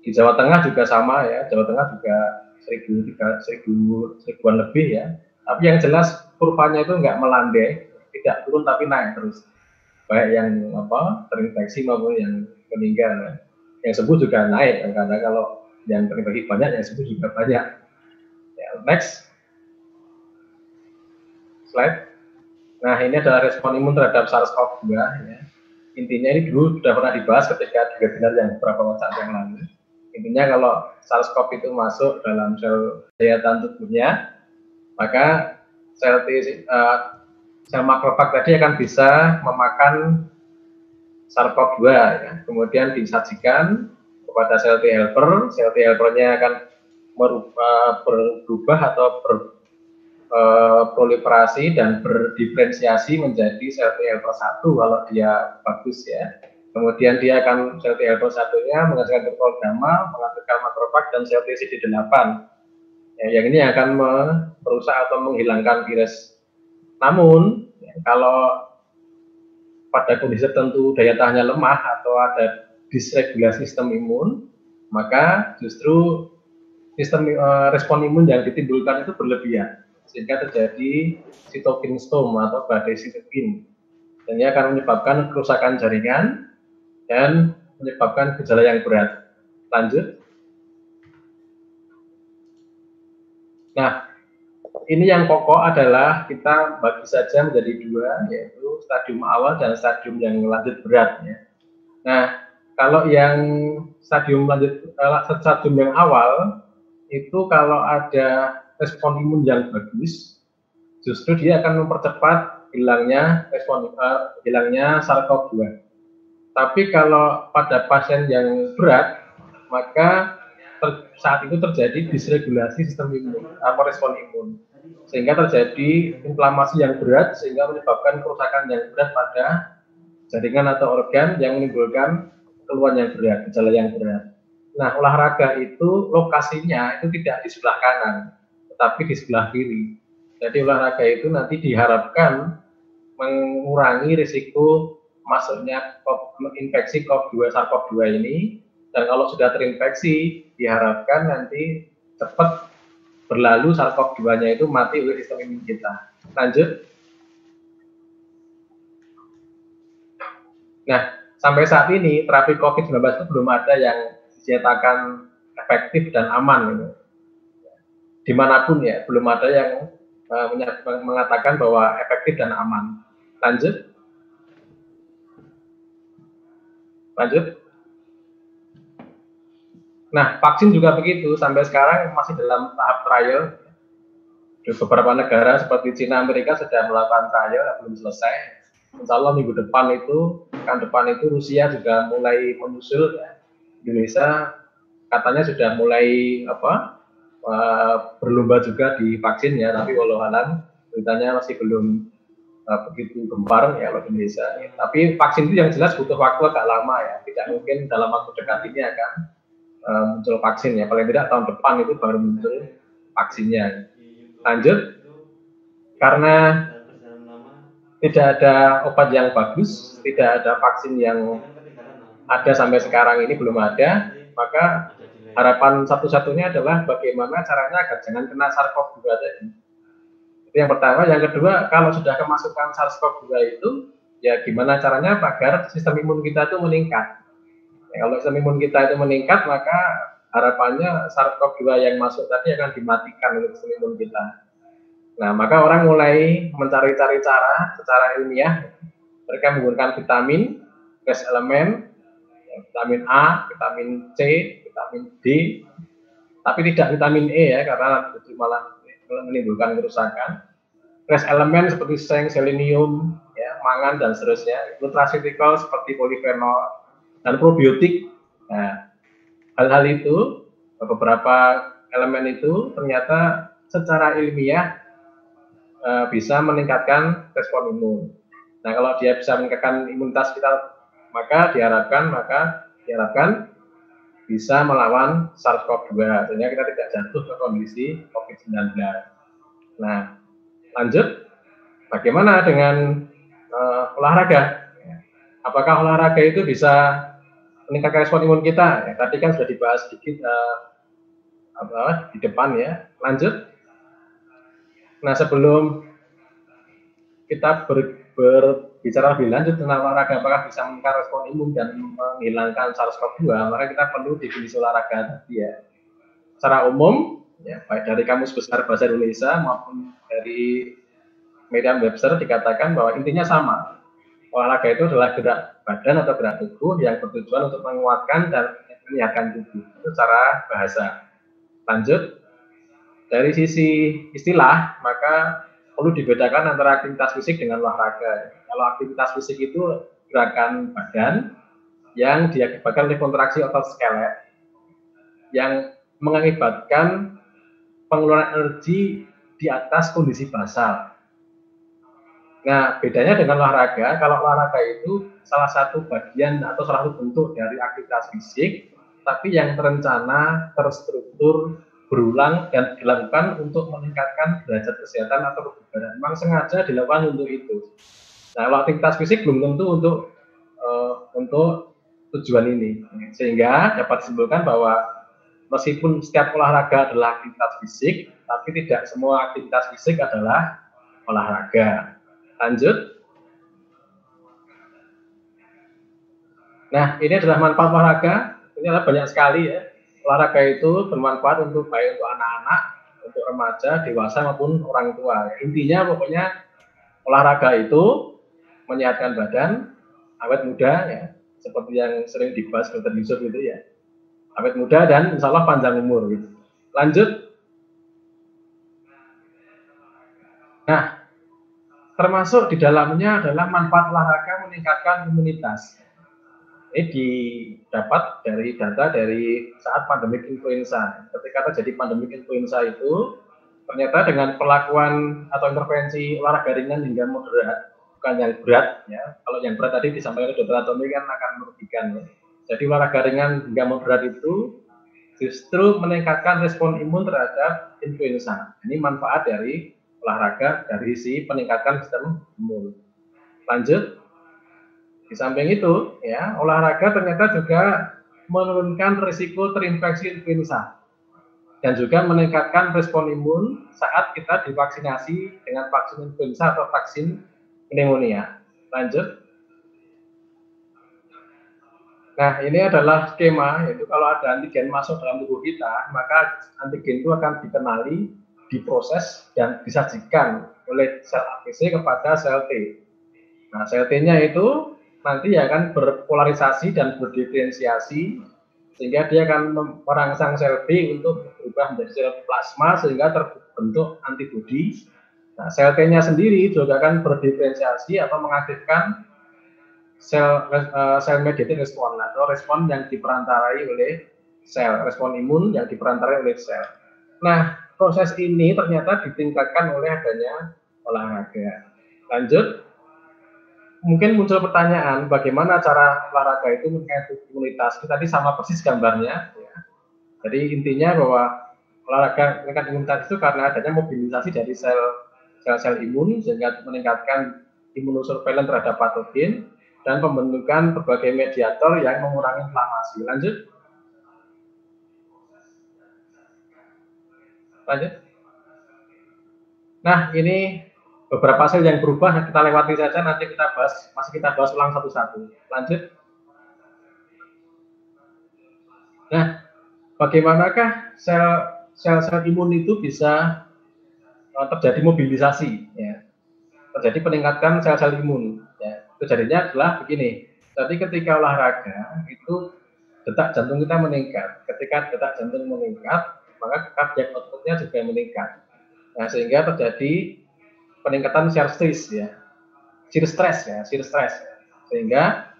di Jawa Tengah juga sama ya, Jawa Tengah juga 1000, 1000, 1000 lebih ya. Tapi yang jelas kurvanya itu nggak melandai, tidak turun tapi naik terus. Baik yang apa terinfeksi maupun yang meninggal. Yang sembuh juga naik, karena kalau yang terinfeksi banyak, yang sembuh juga banyak. Ya, next slide. Nah, ini adalah respon imun terhadap SARS-CoV-2. Ya. Intinya ini dulu sudah pernah dibahas ketika di webinar yang beberapa saat yang lalu. Intinya kalau SARS-CoV itu masuk dalam sel daya tahan tubuhnya, maka sel T, uh, sel makrofag tadi akan bisa memakan SARS-CoV-2. Ya. Kemudian disajikan kepada sel T helper, sel T helpernya akan merubah, berubah atau ber, uh, proliferasi dan berdiferensiasi menjadi sel T helper 1 kalau dia bagus ya. Kemudian dia akan sel T helper 1-nya menghasilkan interval gamma, menghasilkan makrofag dan sel T CD8. Ya, yang ini akan merusak atau menghilangkan virus. Namun, ya, kalau pada kondisi tertentu daya tahannya lemah atau ada disregulasi sistem imun, maka justru sistem uh, respon imun yang ditimbulkan itu berlebihan sehingga terjadi sitokin storm atau badai sitokin. Dan ini akan menyebabkan kerusakan jaringan dan menyebabkan gejala yang berat. Lanjut. Nah, ini yang pokok adalah kita bagi saja menjadi dua, yaitu stadium awal dan stadium yang lanjut berat. Ya. Nah, kalau yang stadium lanjut eh, stadium yang awal itu kalau ada respon imun yang bagus, justru dia akan mempercepat hilangnya respon uh, hilangnya SARS-CoV-2. Tapi kalau pada pasien yang berat, maka ter, saat itu terjadi disregulasi sistem imun atau respon imun, sehingga terjadi inflamasi yang berat sehingga menyebabkan kerusakan yang berat pada jaringan atau organ yang menimbulkan keluhan yang berat, gejala yang berat. Nah, olahraga itu lokasinya itu tidak di sebelah kanan, tapi di sebelah kiri. Jadi olahraga itu nanti diharapkan mengurangi risiko masuknya infeksi COVID-2 SARS-CoV-2 ini dan kalau sudah terinfeksi diharapkan nanti cepat berlalu SARS-CoV-2-nya itu mati oleh sistem imun kita. Lanjut. Nah, sampai saat ini terapi COVID-19 itu belum ada yang dinyatakan efektif dan aman. Gitu di mana pun ya belum ada yang uh, mengatakan bahwa efektif dan aman. Lanjut. Lanjut. Nah, vaksin juga begitu. Sampai sekarang masih dalam tahap trial. Di beberapa negara seperti Cina, Amerika sudah melakukan trial, belum selesai. Insya Allah minggu depan itu, kan depan itu Rusia juga mulai menyusul. Ya. Indonesia katanya sudah mulai apa uh, berlomba juga di vaksin ya, tapi walau alam beritanya masih belum uh, begitu gempar ya di Indonesia. Tapi vaksin itu yang jelas butuh waktu agak lama ya. Tidak mungkin dalam waktu dekat ini akan uh, muncul vaksin ya. Paling tidak tahun depan itu baru muncul vaksinnya. Lanjut, karena tidak ada obat yang bagus, tidak ada vaksin yang ada sampai sekarang ini belum ada, maka harapan satu-satunya adalah bagaimana caranya agar jangan kena SARS-CoV-2 tadi. Itu yang pertama. Yang kedua, kalau sudah kemasukan SARS-CoV-2 itu, ya gimana caranya agar sistem imun kita itu meningkat. Ya, kalau sistem imun kita itu meningkat, maka harapannya SARS-CoV-2 yang masuk tadi akan dimatikan oleh sistem imun kita. Nah, maka orang mulai mencari-cari cara secara ilmiah. Mereka menggunakan vitamin, gas elemen, ya, vitamin A, vitamin C, vitamin D, tapi tidak vitamin E ya, karena itu malah menimbulkan kerusakan. Trace elemen seperti seng, selenium, ya, mangan dan seterusnya. Nutraceutical seperti polifenol dan probiotik. Nah, hal-hal itu beberapa elemen itu ternyata secara ilmiah e, bisa meningkatkan respon imun. Nah, kalau dia bisa meningkatkan imunitas kita, maka diharapkan maka diharapkan bisa melawan SARS-CoV-2 sehingga kita tidak jatuh ke kondisi COVID-19. Nah, lanjut, bagaimana dengan uh, olahraga? Apakah olahraga itu bisa meningkatkan respon imun kita? Ya, tadi kan sudah dibahas sedikit uh, apa, di depan ya. Lanjut. Nah, sebelum kita ber, berbicara lebih lanjut tentang olahraga apakah bisa meningkatkan respon imun dan menghilangkan SARS-CoV-2, maka kita perlu definisi olahraga tadi ya. Secara umum, ya, baik dari kamus besar bahasa Indonesia maupun dari Median Webster dikatakan bahwa intinya sama. Olahraga itu adalah gerak badan atau gerak tubuh yang bertujuan untuk menguatkan dan menyehatkan tubuh. Itu cara bahasa. Lanjut, dari sisi istilah, maka perlu dibedakan antara aktivitas fisik dengan olahraga. Kalau aktivitas fisik itu gerakan badan yang diakibatkan oleh kontraksi otot skelet yang mengakibatkan pengeluaran energi di atas kondisi basal. Nah, bedanya dengan olahraga, kalau olahraga itu salah satu bagian atau salah satu bentuk dari aktivitas fisik, tapi yang terencana, terstruktur, berulang dan dilakukan untuk meningkatkan derajat kesehatan atau kebugaran. Memang sengaja dilakukan untuk itu. Nah, kalau aktivitas fisik belum tentu untuk uh, untuk tujuan ini. Sehingga dapat disimpulkan bahwa meskipun setiap olahraga adalah aktivitas fisik, tapi tidak semua aktivitas fisik adalah olahraga. Lanjut. Nah, ini adalah manfaat olahraga. Ini adalah banyak sekali ya olahraga itu bermanfaat untuk baik untuk anak-anak, untuk remaja, dewasa maupun orang tua. Intinya pokoknya olahraga itu menyehatkan badan, awet muda ya, seperti yang sering dibahas Dr. Yusuf itu ya. Awet muda dan insya Allah panjang umur gitu. Lanjut. Nah, termasuk di dalamnya adalah manfaat olahraga meningkatkan imunitas ini didapat dari data dari saat pandemi influenza. Ketika terjadi pandemi influenza itu, ternyata dengan perlakuan atau intervensi olahraga ringan hingga moderat, bukan yang berat, ya. Kalau yang berat tadi disampaikan oleh Dr. Antoni kan akan merugikan. Ya. Jadi olahraga ringan hingga moderat itu justru meningkatkan respon imun terhadap influenza. Ini manfaat dari olahraga dari si peningkatan sistem imun. Lanjut, di samping itu, ya, olahraga ternyata juga menurunkan risiko terinfeksi influenza dan juga meningkatkan respon imun saat kita divaksinasi dengan vaksin influenza atau vaksin pneumonia. Lanjut. Nah, ini adalah skema, yaitu kalau ada antigen masuk dalam tubuh kita, maka antigen itu akan dikenali, diproses, dan disajikan oleh sel APC kepada sel T. Nah, sel T-nya itu nanti akan berpolarisasi dan berdiferensiasi sehingga dia akan merangsang sel B untuk berubah menjadi sel plasma sehingga terbentuk antibodi. Nah, sel T-nya sendiri juga akan berdiferensiasi atau mengaktifkan sel uh, sel mediated respon atau respon yang diperantarai oleh sel, respon imun yang diperantarai oleh sel. Nah, proses ini ternyata ditingkatkan oleh adanya olahraga. Lanjut, mungkin muncul pertanyaan bagaimana cara olahraga itu mengenai imunitas. Ini tadi sama persis gambarnya. Ya. Jadi intinya bahwa olahraga meningkatkan imunitas itu karena adanya mobilisasi dari sel sel-sel imun sehingga meningkatkan imunosurveillance terhadap patogen dan pembentukan berbagai mediator yang mengurangi inflamasi. Lanjut. Lanjut. Nah, ini beberapa sel yang berubah kita lewati saja nanti kita bahas masih kita bahas ulang satu-satu. Lanjut. Nah, bagaimanakah sel sel-sel imun itu bisa uh, terjadi mobilisasi ya. Terjadi peningkatan sel-sel imun ya. Terjadinya adalah begini. Jadi ketika olahraga itu detak jantung kita meningkat. Ketika detak jantung meningkat, maka cardiac outputnya juga meningkat Nah, sehingga terjadi peningkatan share stress ya. Shear stress ya, shear stress. Sehingga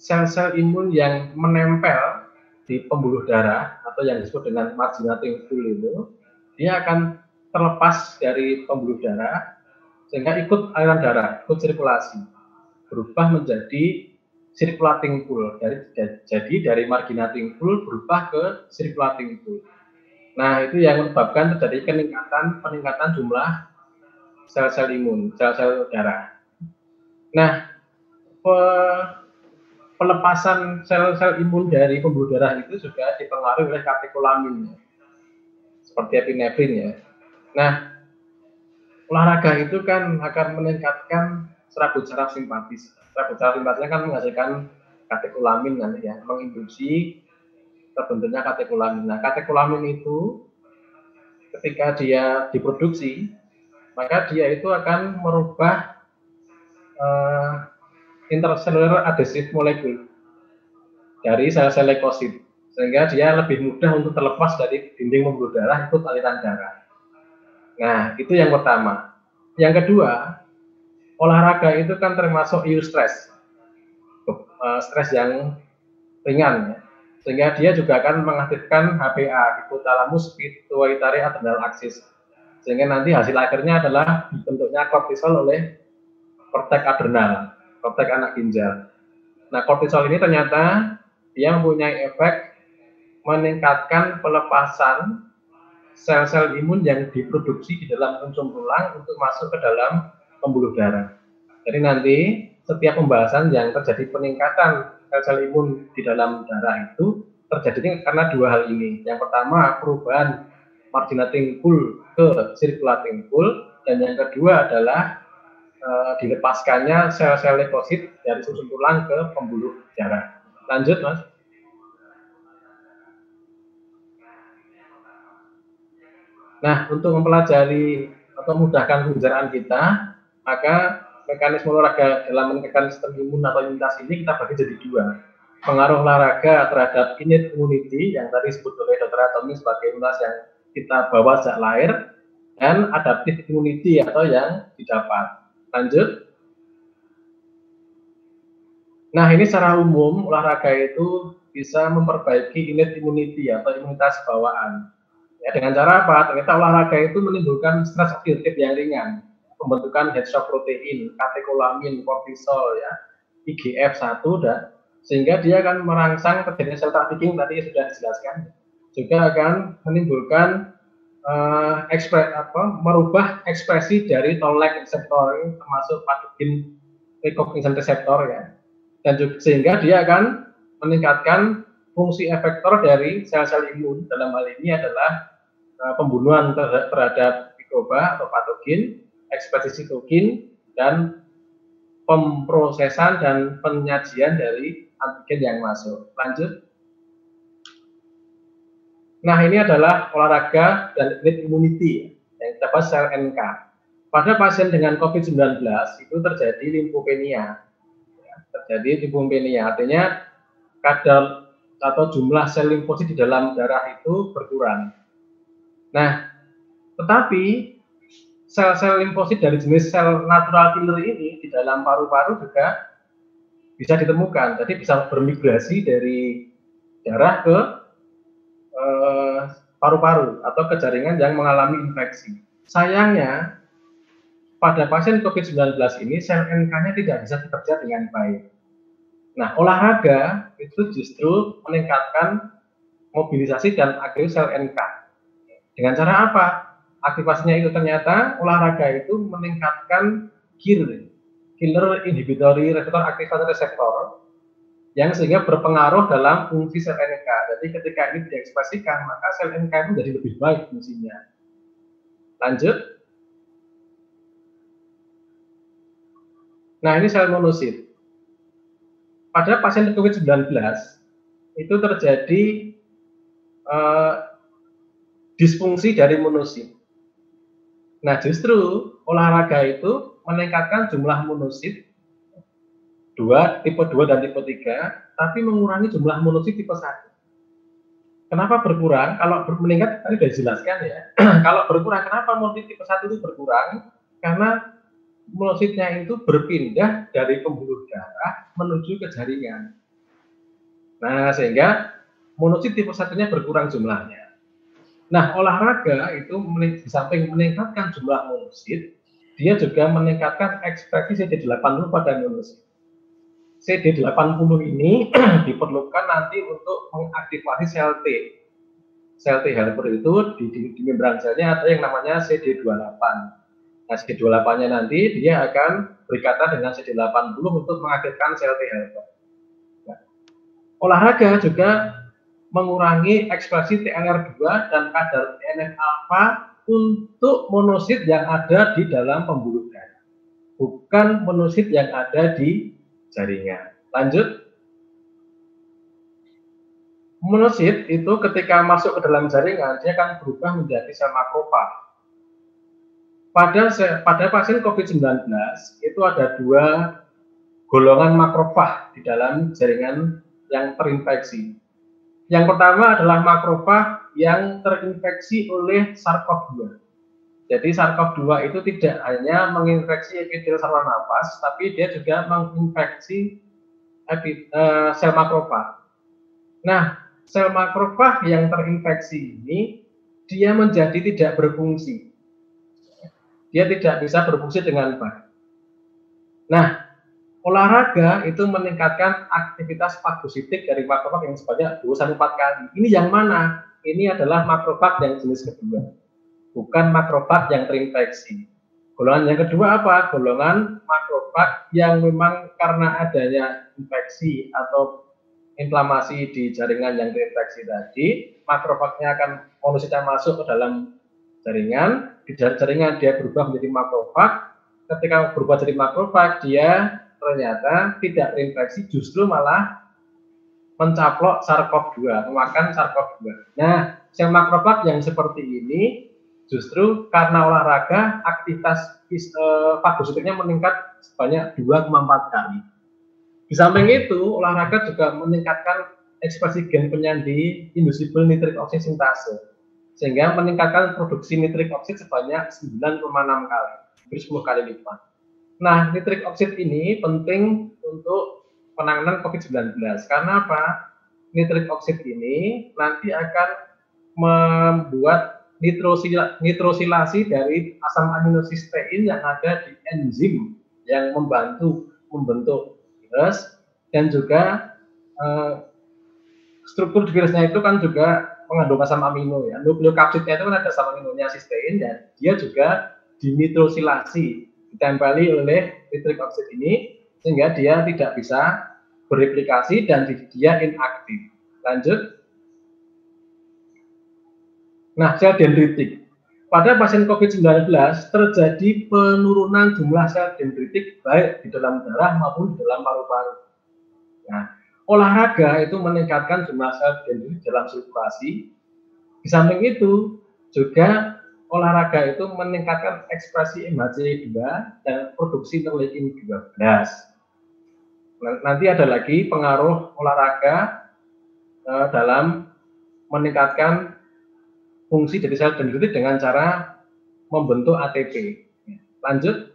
sel-sel imun yang menempel di pembuluh darah atau yang disebut dengan marginating pool itu, dia akan terlepas dari pembuluh darah sehingga ikut aliran darah, ikut sirkulasi, berubah menjadi circulating pool. Dari, jadi dari marginating pool berubah ke circulating pool. Nah, itu yang menyebabkan terjadi peningkatan peningkatan jumlah sel-sel imun, sel-sel darah. Nah, pe, pelepasan sel-sel imun dari pembuluh darah itu juga dipengaruhi oleh katekolamin, seperti epinefrin ya. Nah, olahraga itu kan akan meningkatkan serabut saraf simpatis. Serabut saraf simpatisnya kan menghasilkan katekolamin nanti ya, menginduksi terbentuknya katekolamin. Nah, katekolamin itu ketika dia diproduksi, maka dia itu akan merubah uh, intercellular adhesive molekul dari sel-sel leukosit sehingga dia lebih mudah untuk terlepas dari dinding pembuluh darah ikut aliran darah. Nah, itu yang pertama. Yang kedua, olahraga itu kan termasuk eustress, uh, stres yang ringan ya sehingga dia juga akan mengaktifkan HPA hipotalamus pituitary adrenal axis sehingga nanti hasil akhirnya adalah dibentuknya kortisol oleh kortek adrenal kortek anak ginjal nah kortisol ini ternyata dia mempunyai efek meningkatkan pelepasan sel-sel imun yang diproduksi di dalam unsur tulang untuk masuk ke dalam pembuluh darah jadi nanti setiap pembahasan yang terjadi peningkatan sel-sel imun di dalam darah itu terjadi karena dua hal ini. Yang pertama perubahan marginating pool ke circulating pool dan yang kedua adalah e, dilepaskannya sel-sel leukosit dari susun tulang ke pembuluh darah. Lanjut, Mas. Nah, untuk mempelajari atau memudahkan pembelajaran kita, maka mekanisme olahraga dalam meningkatkan sistem imun atau imunitas ini kita bagi jadi dua. Pengaruh olahraga terhadap innate immunity yang tadi disebut oleh Dr. Atomi sebagai imunitas yang kita bawa sejak lahir dan adaptive immunity atau yang didapat. Lanjut. Nah, ini secara umum olahraga itu bisa memperbaiki innate immunity atau imunitas bawaan. Ya, dengan cara apa? Ternyata olahraga itu menimbulkan stres oksidatif yang ringan pembentukan head shock protein, katekolamin, kortisol ya, IGF-1 dan sehingga dia akan merangsang terjadinya sel trafficking tadi sudah dijelaskan juga akan menimbulkan uh, ekspres, apa, merubah ekspresi dari toll-like reseptor termasuk patogen recognition receptor ya dan juga, sehingga dia akan meningkatkan fungsi efektor dari sel-sel imun dalam hal ini adalah uh, pembunuhan terhadap mikroba atau patogen ekspresi sitokin dan pemrosesan dan penyajian dari antigen yang masuk. Lanjut. Nah, ini adalah olahraga dan unit immunity yang kita bahas sel NK. Pada pasien dengan COVID-19 itu terjadi limfopenia. Ya, terjadi limfopenia, artinya kadar atau jumlah sel limfosit di dalam darah itu berkurang. Nah, tetapi sel-sel limfosit dari jenis sel natural killer ini di dalam paru-paru juga bisa ditemukan. Jadi bisa bermigrasi dari darah ke paru-paru atau ke jaringan yang mengalami infeksi. Sayangnya pada pasien COVID-19 ini sel NK-nya tidak bisa bekerja dengan baik. Nah, olahraga itu justru meningkatkan mobilisasi dan aktivitas sel NK. Dengan cara apa? Aktivasinya itu ternyata olahraga itu meningkatkan KIR, killer inhibitory receptor activator reseptor, yang sehingga berpengaruh dalam fungsi sel NK. Jadi ketika ini diekspresikan, maka sel NK itu menjadi lebih baik fungsinya. Lanjut. Nah, ini sel monosit. Pada pasien COVID-19, itu terjadi uh, disfungsi dari monosit. Nah, justru olahraga itu meningkatkan jumlah monosit dua tipe 2 dan tipe 3, tapi mengurangi jumlah monosit tipe 1. Kenapa berkurang? Kalau meningkat tadi sudah dijelaskan ya. Kalau berkurang, kenapa monosit tipe 1 itu berkurang? Karena monositnya itu berpindah dari pembuluh darah menuju ke jaringan. Nah, sehingga monosit tipe satunya berkurang jumlahnya. Nah, olahraga itu di samping meningkatkan jumlah monosit, dia juga meningkatkan ekspresi CD80 pada monosit. CD80 ini diperlukan nanti untuk mengaktifasi sel T. Sel T helper itu di, di, di membran selnya ada yang namanya CD28. Nah, CD28-nya nanti dia akan berikatan dengan CD80 untuk mengaktifkan sel T helper. Nah, olahraga juga mengurangi ekspresi TLR2 dan kadar TNF alpha untuk monosit yang ada di dalam pembuluh darah, bukan monosit yang ada di jaringan. Lanjut. Monosit itu ketika masuk ke dalam jaringan, dia akan berubah menjadi sel makrofag. Pada pada pasien COVID-19 itu ada dua golongan makrofag di dalam jaringan yang terinfeksi. Yang pertama adalah makrofag yang terinfeksi oleh SARS-CoV-2. Jadi SARS-CoV-2 itu tidak hanya menginfeksi epitel saluran nafas, tapi dia juga menginfeksi uh, sel makrofag. Nah, sel makrofag yang terinfeksi ini dia menjadi tidak berfungsi. Dia tidak bisa berfungsi dengan baik. Nah, olahraga itu meningkatkan aktivitas fagositik dari makrofag yang sebanyak 2 sampai 4 kali. Ini yang mana? Ini adalah makrofag yang jenis kedua bukan makrofag yang terinfeksi. Golongan yang kedua apa? Golongan makrofag yang memang karena adanya infeksi atau inflamasi di jaringan yang terinfeksi tadi, makrofagnya akan monositnya masuk ke dalam jaringan, di jaringan dia berubah menjadi makrofag, ketika berubah jadi makrofag dia ternyata tidak terinfeksi, justru malah mencaplok SARS-CoV-2, memakan SARS-CoV-2. Nah, sel makrofag yang seperti ini justru karena olahraga aktivitas uh, fagositiknya meningkat sebanyak 2,4 kali. Di samping itu, olahraga juga meningkatkan ekspresi gen penyandi inducible nitrik oksid sintase, sehingga meningkatkan produksi nitrik oksid sebanyak 9,6 kali, hampir 10 kali lipat. Nah, nitrik oksid ini penting untuk penanganan COVID-19. Karena apa? Nitrik oksid ini nanti akan membuat nitrosilasi dari asam aminosistein yang ada di enzim yang membantu membentuk virus dan juga uh, struktur virusnya itu kan juga mengandung asam amino ya. Nukleokapsidnya itu kan ada asam aminonya sistein dan dia juga dinitrosilasi ditempeli oleh nitrik oksid ini sehingga dia tidak bisa bereplikasi dan dia inaktif. Lanjut. Nah, sel dendritik. Pada pasien COVID-19 terjadi penurunan jumlah sel dendritik baik di dalam darah maupun di dalam paru-paru. Nah, olahraga itu meningkatkan jumlah sel dendritik dalam sirkulasi. Di samping itu juga olahraga itu meningkatkan ekspresi MHC2 dan produksi interleukin 12. Nanti ada lagi pengaruh olahraga eh, dalam meningkatkan fungsi dari sel dendritik dengan cara membentuk ATP. Lanjut.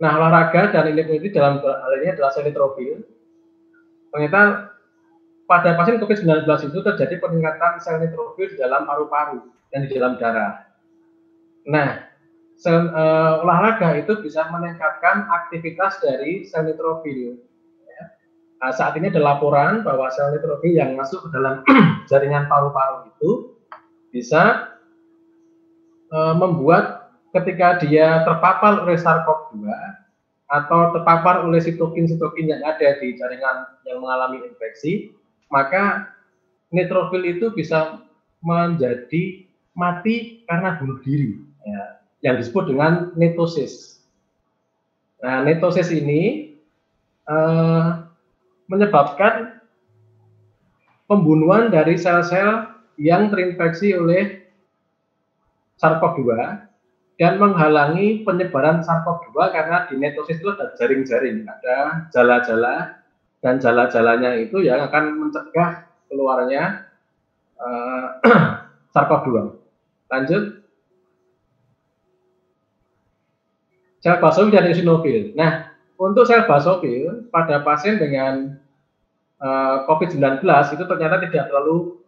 Nah, olahraga dan ini dalam hal ini adalah sel nitrofil. Ternyata pada pasien COVID-19 itu terjadi peningkatan sel neutrofil di dalam paru-paru dan di dalam darah. Nah, sel, uh, olahraga itu bisa meningkatkan aktivitas dari sel neutrofil. Nah, saat ini ada laporan bahwa sel neutrofil yang masuk ke dalam jaringan paru-paru itu bisa uh, membuat ketika dia terpapar oleh SARS-CoV-2 atau terpapar oleh sitokin-sitokin yang ada di jaringan yang mengalami infeksi, maka neutrofil itu bisa menjadi mati karena bunuh diri, ya, yang disebut dengan netosis. Nah, netosis ini eh, menyebabkan pembunuhan dari sel-sel yang terinfeksi oleh SARS-CoV-2 dan menghalangi penyebaran SARS-CoV-2 karena di netosis itu ada jaring-jaring, ada jala-jala dan jala-jalanya itu yang akan mencegah keluarnya uh, SARS-CoV-2. Lanjut. Sel basofil dan eosinofil. Nah, untuk sel basofil pada pasien dengan uh, eh, COVID-19 itu ternyata tidak terlalu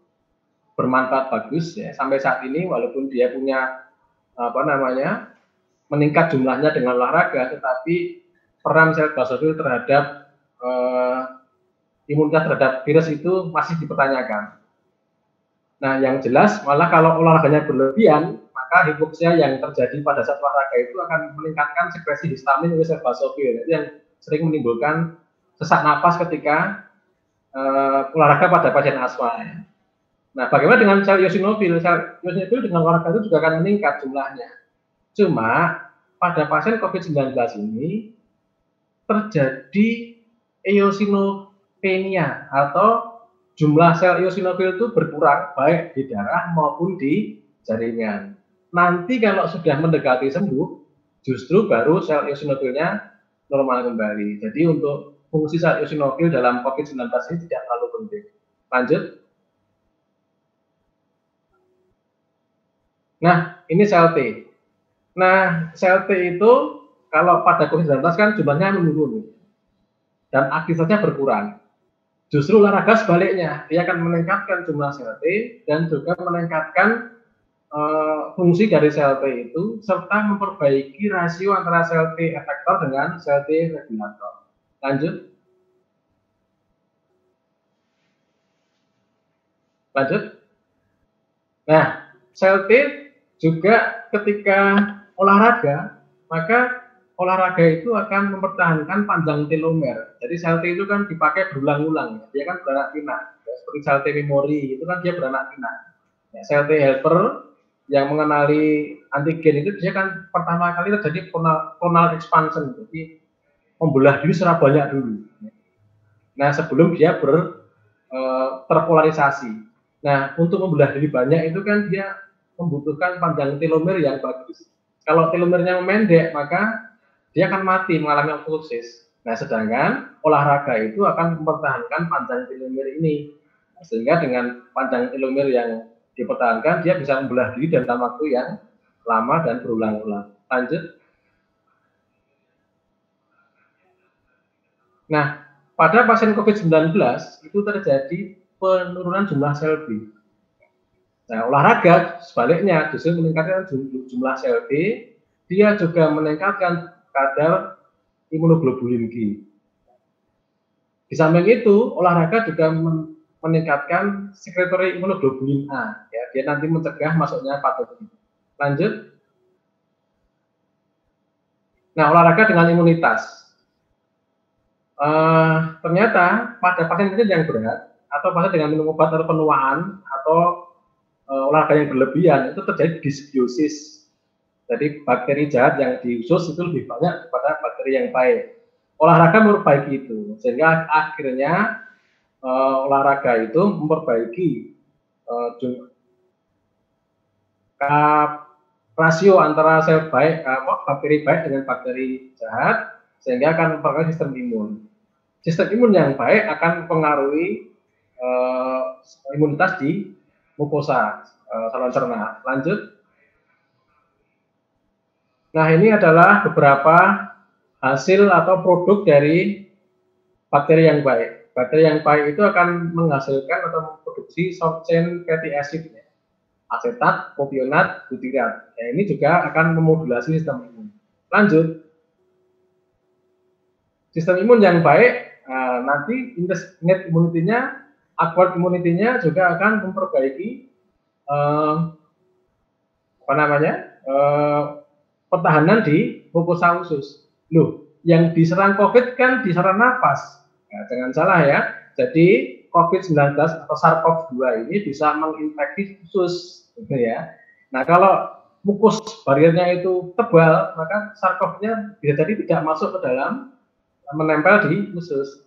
bermanfaat bagus ya sampai saat ini walaupun dia punya apa namanya meningkat jumlahnya dengan olahraga, tetapi peran sel basofil terhadap uh, imunitas terhadap virus itu masih dipertanyakan. Nah, yang jelas malah kalau olahraganya berlebihan, maka hipoksia yang terjadi pada saat olahraga itu akan meningkatkan sekresi histamin oleh basofil. Yang sering menimbulkan sesak napas ketika uh, olahraga pada pasien asma. Ya. Nah, bagaimana dengan sel eosinofil? Sel eosinofil dengan olahraga itu juga akan meningkat jumlahnya. Cuma pada pasien COVID-19 ini terjadi eosinopenia atau jumlah sel eosinofil itu berkurang baik di darah maupun di jaringan. Nanti kalau sudah mendekati sembuh, justru baru sel eosinofilnya normal kembali. Jadi untuk fungsi sel eosinofil dalam COVID-19 ini tidak terlalu penting. Lanjut. Nah, ini sel T. Nah, sel T itu kalau pada COVID-19 kan jumlahnya menurun dan aktivitasnya berkurang. Justru olahraga sebaliknya, dia akan meningkatkan jumlah sel T dan juga meningkatkan uh, fungsi dari sel T itu serta memperbaiki rasio antara sel T efektor dengan sel T regulator. Lanjut. Lanjut. Nah, sel T juga ketika olahraga, maka olahraga itu akan mempertahankan panjang telomer. Jadi sel T itu kan dipakai berulang-ulang, dia kan beranak pinak. Ya, seperti sel T memori itu kan dia beranak pinak. Ya, sel T helper yang mengenali antigen itu dia kan pertama kali terjadi clonal, expansion, jadi membelah diri secara banyak dulu. Nah sebelum dia ber e, terpolarisasi. Nah untuk membelah diri banyak itu kan dia membutuhkan panjang telomer yang bagus. Kalau telomernya memendek, maka dia akan mati mengalami apoptosis. Nah, sedangkan olahraga itu akan mempertahankan panjang telomer ini. Sehingga dengan panjang telomer yang dipertahankan, dia bisa membelah diri dalam waktu yang lama dan berulang-ulang. Lanjut. Nah, pada pasien COVID-19 itu terjadi penurunan jumlah sel B. Nah, olahraga sebaliknya justru meningkatkan jumlah sel T, dia juga meningkatkan kadar imunoglobulin G. Di samping itu, olahraga juga meningkatkan sekretori imunoglobulin A, ya, dia nanti mencegah masuknya patogen. Lanjut. Nah, olahraga dengan imunitas. Uh, ternyata pada pasien-pasien yang berat atau pasien dengan minum obat atau penuaan atau uh, olahraga yang berlebihan itu terjadi disbiosis. Jadi bakteri jahat yang di usus itu lebih banyak daripada bakteri yang baik. Olahraga memperbaiki itu, sehingga akhirnya uh, olahraga itu memperbaiki uh, rasio antara sel baik, bakteri baik dengan bakteri jahat, sehingga akan memperbaiki sistem imun. Sistem imun yang baik akan mempengaruhi uh, imunitas di mukosa uh, saluran cerna. Lanjut. Nah, ini adalah beberapa hasil atau produk dari bakteri yang baik. baterai yang baik itu akan menghasilkan atau memproduksi short chain fatty acid, ya. asetat, propionat, butirat. Ya, ini juga akan memodulasi sistem imun. Lanjut, sistem imun yang baik, nah, nanti net immunity-nya, acquired immunity-nya juga akan memperbaiki eh, apa namanya eh, pertahanan di mukosa usus. Loh, yang diserang COVID kan diserang nafas Nah, jangan salah ya. Jadi COVID-19 atau SARS-CoV-2 ini bisa menginfeksi usus, gitu ya. Nah, kalau mukus bariernya itu tebal, maka SARS-CoV-nya bisa jadi tidak masuk ke dalam menempel di usus.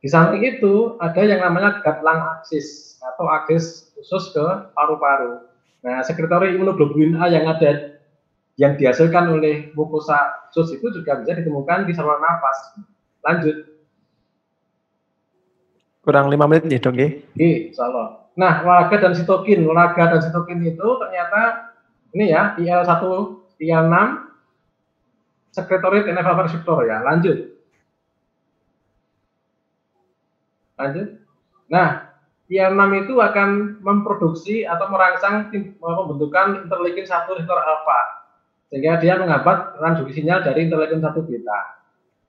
Di samping itu ada yang namanya gut lung axis atau aksis usus ke paru-paru. Nah, sekretari imunoglobulin A yang ada yang dihasilkan oleh mukosa usus itu juga bisa ditemukan di saluran nafas. Lanjut. Kurang lima menit ya dok ya? Iya, salah. Nah, olahraga dan sitokin. Olahraga dan sitokin itu ternyata ini ya, IL1, IL6, sekretorit NFA reseptor ya. Lanjut. Lanjut. Nah, IL6 itu akan memproduksi atau merangsang pembentukan interleukin 1 reseptor alfa. Sehingga dia menghambat transduksi sinyal dari interleukin 1 beta.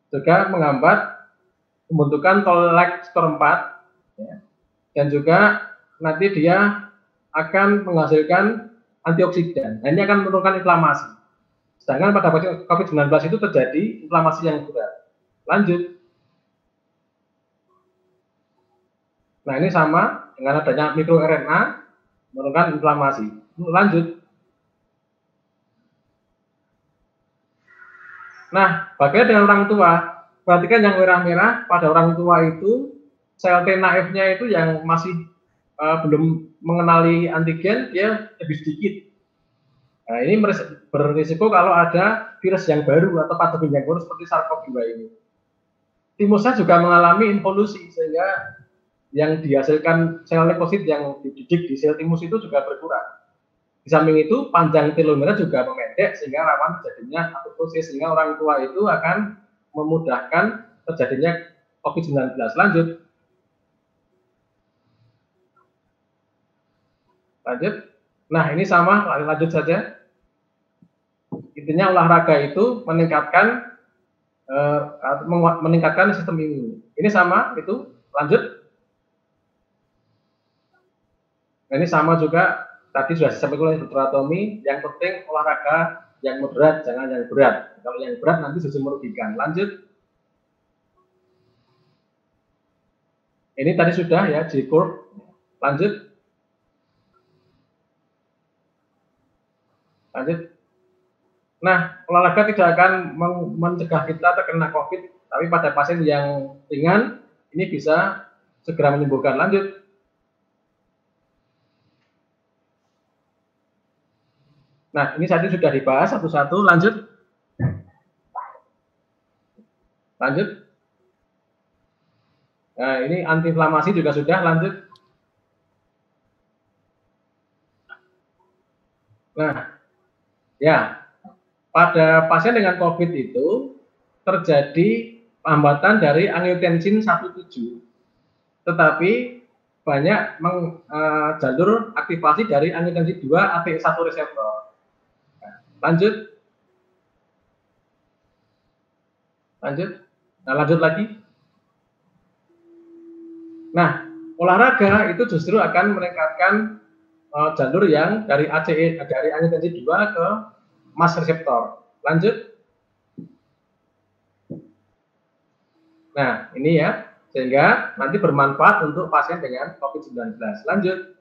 Juga menghambat pembentukan tolak 4 ya. dan juga nanti dia akan menghasilkan antioksidan. Nah, ini akan menurunkan inflamasi. Sedangkan pada COVID-19 itu terjadi inflamasi yang berat. Lanjut. Nah, ini sama dengan adanya mikroRNA menurunkan inflamasi. Lanjut. Nah, bagaimana dengan orang tua? perhatikan yang merah-merah pada orang tua itu sel T naifnya itu yang masih uh, belum mengenali antigen dia lebih sedikit. Nah, ini berisiko kalau ada virus yang baru atau patogen yang baru seperti SARS-CoV-2 ini. Timusnya juga mengalami involusi sehingga yang dihasilkan sel leukosit yang dididik di sel timus itu juga berkurang. Di samping itu panjang telomera juga memendek sehingga rawan terjadinya apoptosis sehingga orang tua itu akan memudahkan terjadinya COVID-19. Lanjut. Lanjut. Nah, ini sama, lanjut saja. Intinya olahraga itu meningkatkan eh, meningkatkan sistem imun. Ini sama, itu lanjut. Nah, ini sama juga tadi sudah disampaikan oleh Dr. Atomi, yang penting olahraga yang moderat, jangan yang berat. Kalau yang berat nanti justru merugikan. Lanjut. Ini tadi sudah ya, J curve. Lanjut. Lanjut. Nah, olahraga tidak akan mencegah kita terkena COVID, tapi pada pasien yang ringan ini bisa segera menyembuhkan. Lanjut. Nah, ini tadi sudah dibahas satu-satu. Lanjut. Lanjut. Nah, ini antiinflamasi juga sudah. Lanjut. Nah, ya, pada pasien dengan COVID itu terjadi hambatan dari angiotensin 17. Tetapi banyak meng, uh, jalur aktivasi dari angiotensin 2 AT1 reseptor. Lanjut. Lanjut. Nah, lanjut lagi. Nah, olahraga itu justru akan meningkatkan uh, jalur yang dari ACE dari angiotensin 2 ke mas reseptor. Lanjut. Nah, ini ya, sehingga nanti bermanfaat untuk pasien dengan COVID-19. Lanjut.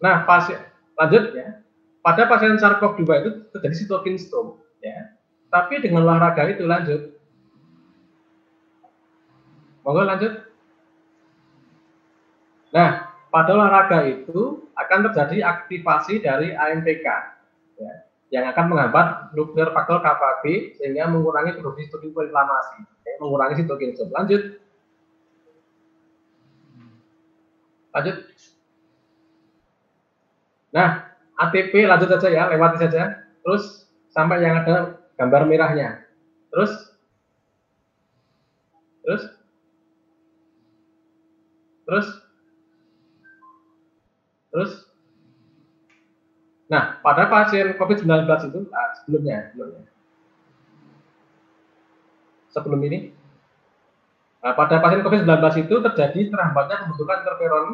Nah, pasien lanjut ya. Pada pasien SARS-CoV-2 itu terjadi sitokin storm ya. Tapi dengan olahraga itu lanjut. Monggo lanjut. Nah, pada olahraga itu akan terjadi aktivasi dari AMPK ya, yang akan menghambat nuklir faktor KPB sehingga mengurangi produksi sitokin inflamasi, ya, mengurangi sitokin storm. Lanjut. Lanjut. Nah, ATP lanjut saja ya, lewati saja. Terus sampai yang ada gambar merahnya. Terus Terus? Terus? Terus? Nah, pada pasien COVID-19 itu, nah, sebelumnya, sebelumnya. Sebelum ini, nah, pada pasien COVID-19 itu terjadi terhambatnya pembentukan interferon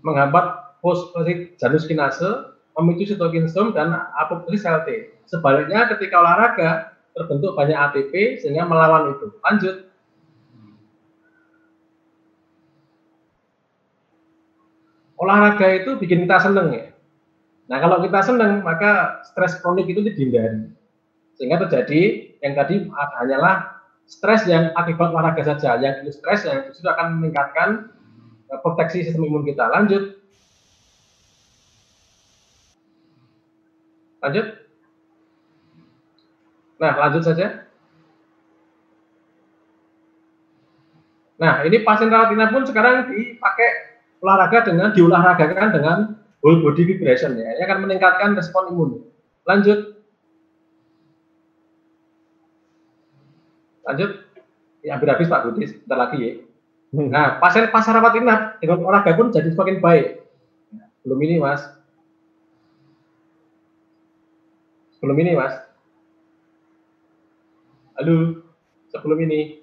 menghambat fosfosid janus kinase, memicu sitokin storm dan apoptosis sel. Sebaliknya ketika olahraga terbentuk banyak ATP sehingga melawan itu. Lanjut. Olahraga itu bikin kita seneng ya. Nah kalau kita seneng maka stres kronik itu dihindari. Sehingga terjadi yang tadi hanyalah stres yang akibat olahraga saja. Yang itu stres yang justru akan meningkatkan eh, proteksi sistem imun kita. Lanjut. Lanjut. Nah, lanjut saja. Nah, ini pasien rawat inap pun sekarang dipakai olahraga dengan diolahragakan dengan whole body vibration ya. Ini akan meningkatkan respon imun. Lanjut. Lanjut. Ya, hampir habis Pak Budi, sebentar lagi ya. Hmm. Nah, pasien pasar rawat inap dengan olahraga pun jadi semakin baik. Belum ini, Mas. Belum ini, Mas. Halo, sebelum ini.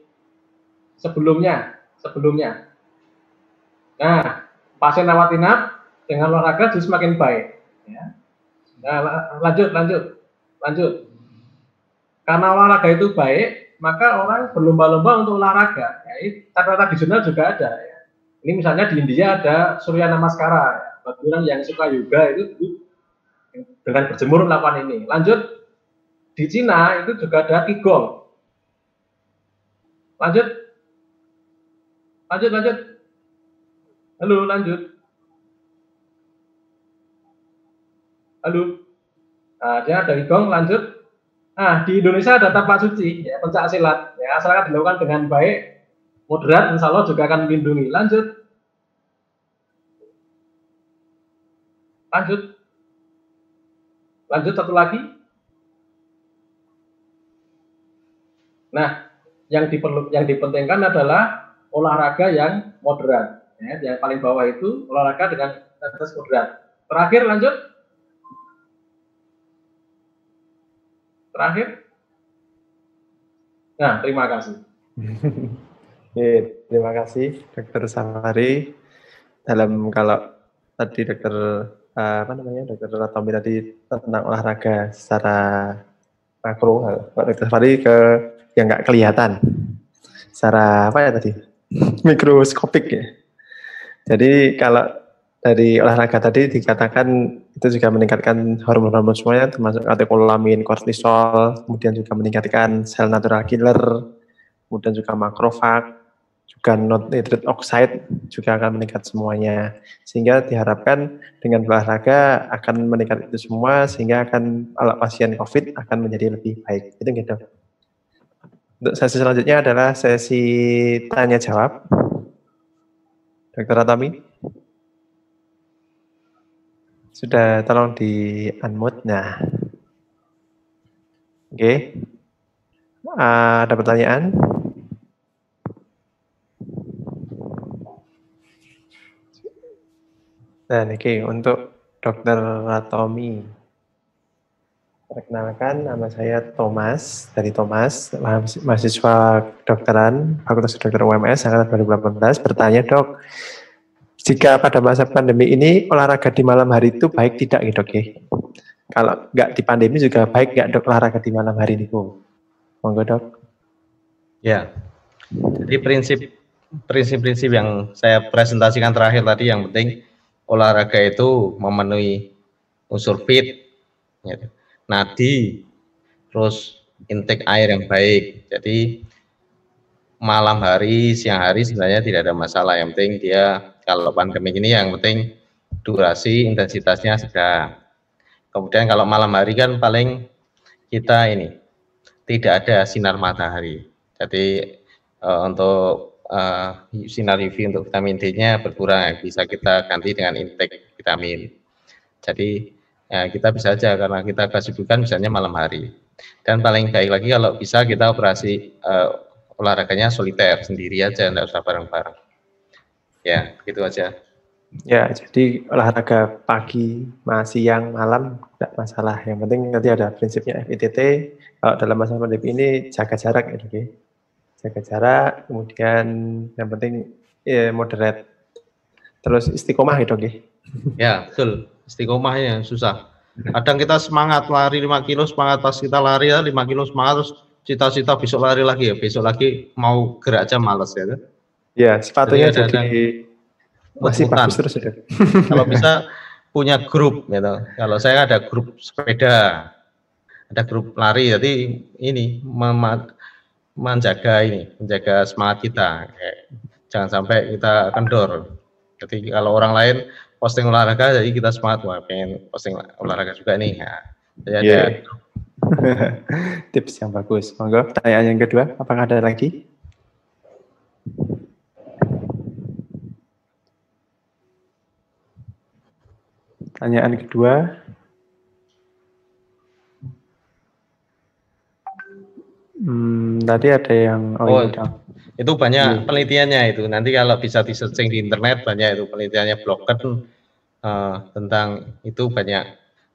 Sebelumnya, sebelumnya. Nah, pasien rawat inap dengan olahraga justru semakin baik. Ya. Nah, lanjut, lanjut, lanjut. Karena olahraga itu baik, maka orang berlomba-lomba untuk olahraga. Ya, cara tradisional juga ada. Ya. Ini misalnya di India ada Surya Namaskara. Ya. Bagi orang yang suka yoga itu dengan berjemur melakukan ini. Lanjut, di Cina itu juga ada Qigong. Lanjut. Lanjut, lanjut. Halo, lanjut. Halo. Nah, dia dari gong, lanjut. Nah, di Indonesia ada tapak suci, ya, pencak silat. Ya, asalkan dilakukan dengan baik, moderat, insya Allah juga akan melindungi. Lanjut. Lanjut. Lanjut satu lagi. Nah, yang diperlu yang dipentingkan adalah olahraga yang moderat. Ya, yang paling bawah itu olahraga dengan intensitas moderat. Terakhir lanjut. Terakhir. Nah, terima kasih. Terima kasih Dokter Samari. Dalam kalau tadi Dokter eh, apa namanya Dokter Ratomi tadi tentang olahraga secara makro, Pak Dokter ke yang nggak kelihatan. Secara apa ya tadi? Mikroskopik ya. Jadi kalau dari olahraga tadi dikatakan itu juga meningkatkan hormon-hormon semuanya termasuk katekolamin, kortisol, kemudian juga meningkatkan sel natural killer, kemudian juga makrofag, juga not nitrate oxide juga akan meningkat semuanya. Sehingga diharapkan dengan olahraga akan meningkat itu semua sehingga akan kalau pasien COVID akan menjadi lebih baik. Itu gitu. Untuk sesi selanjutnya adalah sesi tanya jawab. Dr. Atami. Sudah tolong di unmute. Nah. Oke. Okay. Uh, ada pertanyaan? Oke okay, untuk Dr. Ratomi. Perkenalkan, nama saya Thomas, dari Thomas, mahasiswa kedokteran, Fakultas Kedokteran UMS, angkatan 2018, bertanya dok, jika pada masa pandemi ini olahraga di malam hari itu baik tidak gitu dok ya? Kalau nggak di pandemi juga baik nggak dok olahraga di malam hari ini bu? Monggo dok. Ya, jadi prinsip prinsip-prinsip yang saya presentasikan terakhir tadi yang penting olahraga itu memenuhi unsur fit. Gitu nadi, terus intake air yang baik. Jadi malam hari, siang hari sebenarnya tidak ada masalah. Yang penting dia kalau pandemi ini yang penting durasi, intensitasnya sedang. Kemudian kalau malam hari kan paling kita ini tidak ada sinar matahari. Jadi uh, untuk uh, sinar UV untuk vitamin D-nya berkurang, bisa kita ganti dengan intake vitamin. Jadi ya kita bisa aja karena kita kesibukan misalnya malam hari. Dan paling baik lagi kalau bisa kita operasi uh, olahraganya soliter sendiri aja, enggak usah bareng-bareng. Ya, gitu aja. Ya, jadi olahraga pagi, siang, malam tidak masalah. Yang penting nanti ada prinsipnya FITT. Kalau dalam masa pandemi ini jaga jarak, ya, okay? Jaga jarak. Kemudian yang penting ya, moderate. Terus istiqomah ya, dok. Ya, betul. Istiqomah ya susah. Kadang kita semangat lari 5 kilo, semangat pas kita lari ya 5 kilo semangat terus cita-cita besok lari lagi ya, besok lagi mau gerak aja males ya. Kan? Ya, sepatunya jadi, jadi masih bagus terus ya. Kalau bisa punya grup gitu. Kalau saya ada grup sepeda, ada grup lari, jadi ini menjaga ini, menjaga semangat kita. Kayak, jangan sampai kita kendor. Jadi kalau orang lain posting olahraga, jadi kita semangat wah pengen posting olahraga juga nih. Ya, jadi yeah. Tips yang bagus. Monggo, pertanyaan yang kedua, apakah ada lagi? Pertanyaan kedua. Hmm, tadi ada yang oh, oh ini itu banyak hmm. penelitiannya itu. Nanti kalau bisa di searching di internet banyak itu penelitiannya Blocken uh, tentang itu banyak.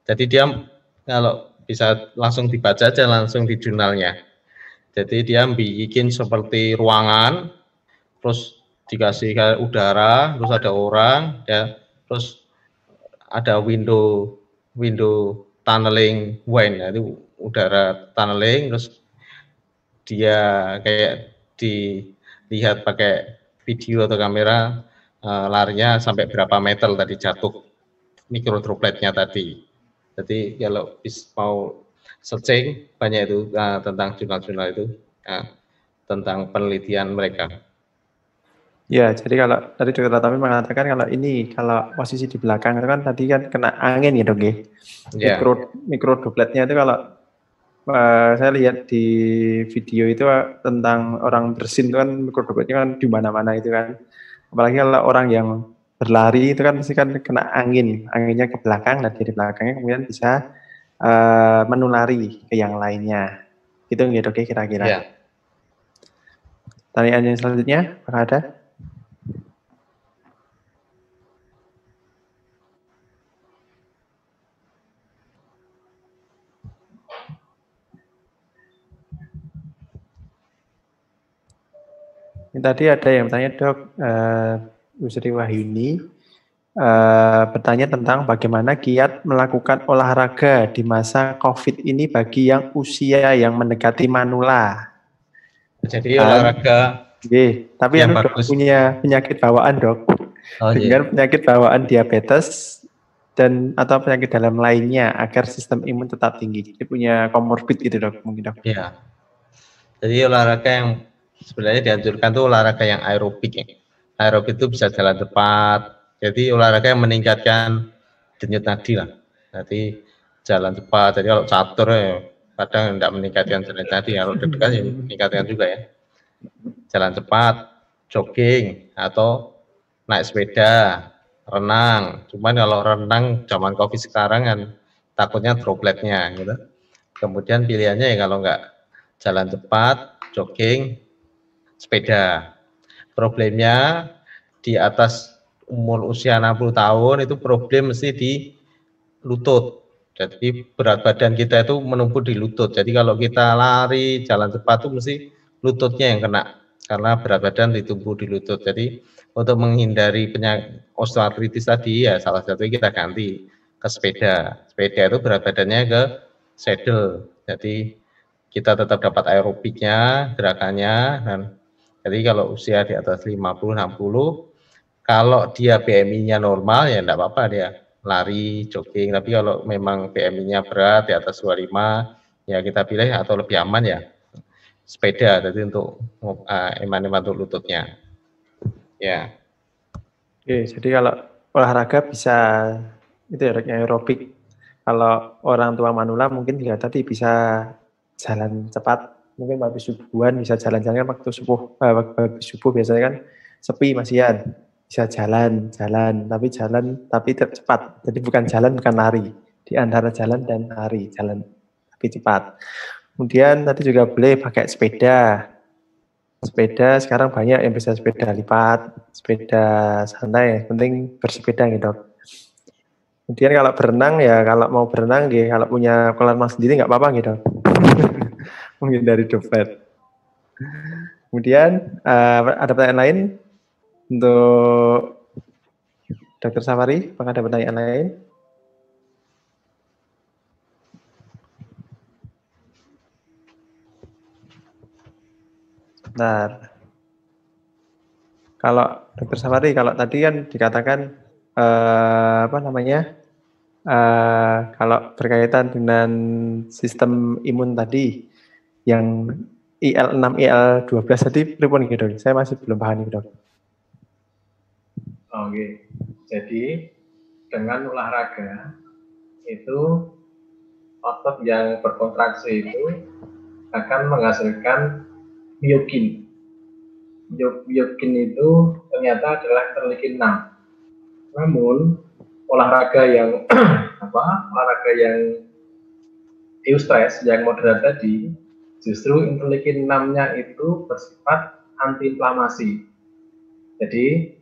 Jadi dia kalau bisa langsung dibaca aja langsung di jurnalnya. Jadi dia bikin seperti ruangan, terus dikasih udara, terus ada orang, ya, terus ada window window tunneling wind ya, itu udara tunneling terus dia kayak dilihat pakai video atau kamera uh, larinya sampai berapa meter tadi jatuh mikro dropletnya tadi. Jadi kalau mau searching banyak itu uh, tentang jurnal-jurnal itu uh, tentang penelitian mereka. Ya, jadi kalau tadi dokter Tami mengatakan kalau ini kalau posisi di belakang itu kan tadi kan kena angin ya dok ya. Yeah. Mikro mikro dropletnya itu kalau uh, saya lihat di video itu uh, tentang orang bersin itu kan mikro dropletnya kan di mana-mana itu kan. Apalagi kalau orang yang berlari itu kan pasti kan kena angin, anginnya ke belakang dan dari belakangnya kemudian bisa uh, menulari ke yang lainnya. Itu dok ya kira-kira. Yeah. Tanya yang selanjutnya, apakah ada? Ini tadi ada yang bertanya dok, uh, Bu Sri Wahyuni uh, bertanya tentang bagaimana kiat melakukan olahraga di masa COVID ini bagi yang usia yang mendekati manula. Jadi uh, olahraga. Iya, tapi yang dok punya penyakit bawaan dok. Oh, iya. Dengan penyakit bawaan diabetes dan atau penyakit dalam lainnya agar sistem imun tetap tinggi. Jadi punya komorbid gitu dok mungkin dok. Iya. Jadi olahraga yang sebenarnya dianjurkan tuh olahraga yang aerobik ya. Aerobik itu bisa jalan cepat. Jadi olahraga yang meningkatkan denyut nadi lah. Jadi jalan cepat. Jadi kalau catur ya kadang tidak meningkatkan denyut nadi. Kalau deg-degan ya meningkatkan juga ya. Jalan cepat, jogging atau naik sepeda, renang. Cuman kalau renang zaman covid sekarang kan takutnya dropletnya gitu. Kemudian pilihannya ya kalau nggak jalan cepat, jogging, sepeda. Problemnya di atas umur usia 60 tahun itu problem mesti di lutut. Jadi berat badan kita itu menumpuk di lutut. Jadi kalau kita lari, jalan cepat itu mesti lututnya yang kena karena berat badan ditumpuk di lutut. Jadi untuk menghindari penyakit osteoartritis tadi ya salah satu kita ganti ke sepeda. Sepeda itu berat badannya ke saddle. Jadi kita tetap dapat aerobiknya, gerakannya dan jadi kalau usia di atas 50 60 kalau dia BMI-nya normal ya enggak apa-apa dia lari, jogging. Tapi kalau memang BMI-nya berat di atas 25 ya kita pilih atau lebih aman ya sepeda jadi untuk eman-eman untuk lututnya. Ya. Oke, jadi kalau olahraga bisa itu ya aerobik. Kalau orang tua manula mungkin juga tadi bisa jalan cepat mungkin habis subuhan bisa jalan-jalan kan waktu subuh eh, waktu subuh biasanya kan sepi masihan bisa jalan jalan tapi jalan tapi cepat. Jadi bukan jalan bukan lari. Di antara jalan dan lari jalan tapi cepat. Kemudian tadi juga boleh pakai sepeda. Sepeda sekarang banyak yang bisa sepeda lipat, sepeda santai, penting bersepeda gitu. Kemudian kalau berenang ya kalau mau berenang gitu, kalau punya kolam sendiri nggak apa-apa gitu. Mungkin dari dompet. Kemudian uh, ada pertanyaan lain untuk Dokter Safari, apakah ada pertanyaan lain? Bentar. Kalau Dokter Safari, kalau tadi kan dikatakan eh, apa namanya? Eh, kalau berkaitan dengan sistem imun tadi yang IL6, IL12 tadi pripun gitu. Saya masih belum paham nih, Dok. Oke. Jadi dengan olahraga itu otot yang berkontraksi itu akan menghasilkan biokin. Biokin itu ternyata adalah interleukin 6. Namun olahraga yang apa? Olahraga yang eustress yang moderat tadi justru interleukin 6-nya itu bersifat antiinflamasi. Jadi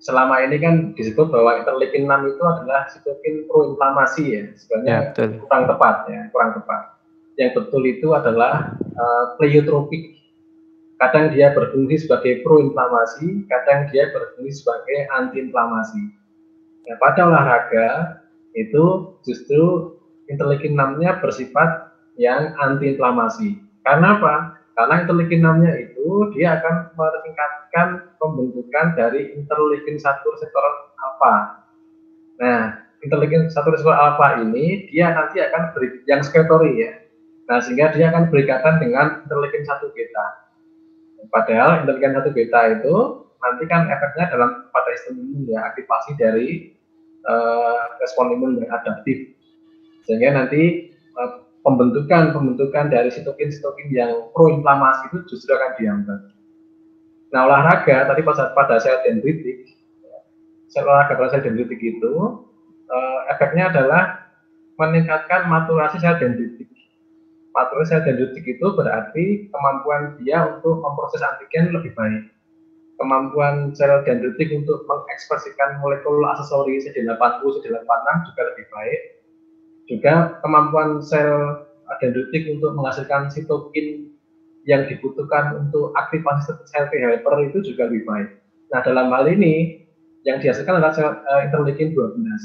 selama ini kan disebut bahwa interleukin 6 itu adalah sitokin proinflamasi ya, sebenarnya ya, kurang tepat ya, kurang tepat. Yang betul itu adalah uh, pleiotropik Kadang dia berfungsi sebagai proinflamasi, kadang dia berfungsi sebagai antiinflamasi. Nah, pada olahraga itu justru interleukin 6-nya bersifat yang antiinflamasi. Karena apa? Karena interleukin 6-nya itu dia akan meningkatkan pembentukan dari interleukin 1 reseptor alfa. Nah, interleukin 1 reseptor alfa ini dia nanti akan beri, yang sekretori ya. Nah, sehingga dia akan berikatan dengan interleukin 1 beta. Padahal interleukin satu beta itu nanti kan efeknya dalam pada sistem imun ya aktivasi dari uh, respon imun yang adaptif sehingga nanti uh, pembentukan pembentukan dari sitokin sitokin yang proinflamasi itu justru akan dihambat. Nah olahraga tadi pada pada sel dendritik sel olahraga pada sel dendritik itu uh, efeknya adalah meningkatkan maturasi sel dendritik Maturasi sel dendritik itu berarti kemampuan dia untuk memproses antigen lebih baik. Kemampuan sel dendritik untuk mengekspresikan molekul aksesori CD80, CD86 juga lebih baik. Juga kemampuan sel dendritik untuk menghasilkan sitokin yang dibutuhkan untuk aktivasi sel T helper itu juga lebih baik. Nah, dalam hal ini yang dihasilkan adalah sel uh, interleukin 12. Nah,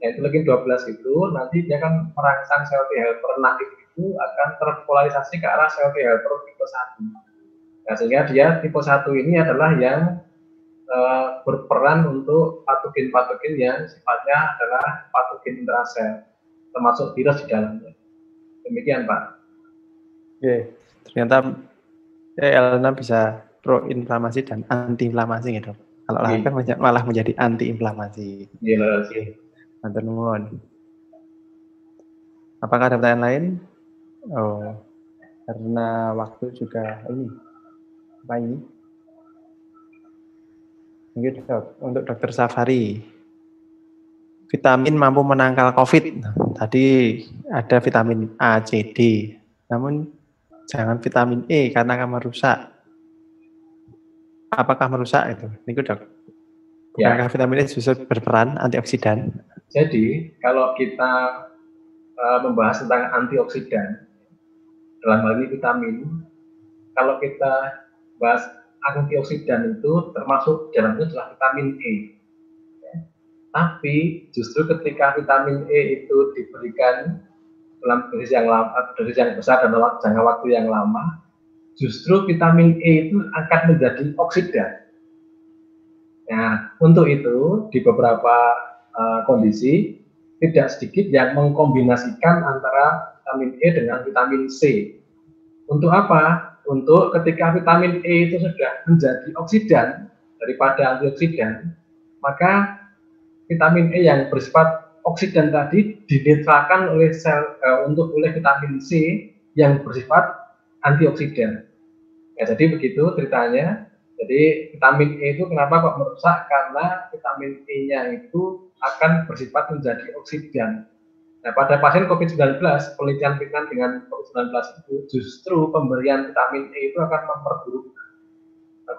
interleukin 12 itu nanti dia akan merangsang sel T helper naik itu akan terpolarisasi ke arah sel T helper tipe 1. Nah, sehingga dia tipe 1 ini adalah yang uh, berperan untuk patogen-patogen yang sifatnya adalah patogen intrasel, termasuk virus di dalamnya. Demikian, Pak. Oke, ternyata EL6 bisa proinflamasi dan antiinflamasi gitu. Kalau okay. kan malah menjadi antiinflamasi. Iya, yes. Oke. nuwun. Apakah ada pertanyaan lain? Oh, karena waktu juga ini apa ini? Mungkin untuk dokter Safari, vitamin mampu menangkal COVID. Tadi ada vitamin A, C, D. Namun jangan vitamin E karena akan merusak. Apakah merusak itu? Ini dok. Bukankah ya. vitamin E justru berperan antioksidan? Jadi kalau kita uh, membahas tentang antioksidan, dalam hal ini vitamin. Kalau kita bahas antioksidan itu termasuk dalamnya adalah vitamin E. Tapi justru ketika vitamin E itu diberikan dalam dosis yang lama, dosis yang besar dan dalam jangka waktu yang lama, justru vitamin E itu akan menjadi oksidan. Nah, untuk itu di beberapa uh, kondisi tidak sedikit yang mengkombinasikan antara vitamin E dengan vitamin C. Untuk apa? Untuk ketika vitamin E itu sudah menjadi oksidan daripada antioksidan, maka vitamin E yang bersifat oksidan tadi dinetralkan oleh sel uh, untuk oleh vitamin C yang bersifat antioksidan. Ya, jadi begitu ceritanya. Jadi vitamin E itu kenapa kok merusak? Karena vitamin E-nya itu akan bersifat menjadi oksidan. Nah, pada pasien COVID-19, penelitian penelitian dengan COVID-19 itu justru pemberian vitamin E itu akan memperburuk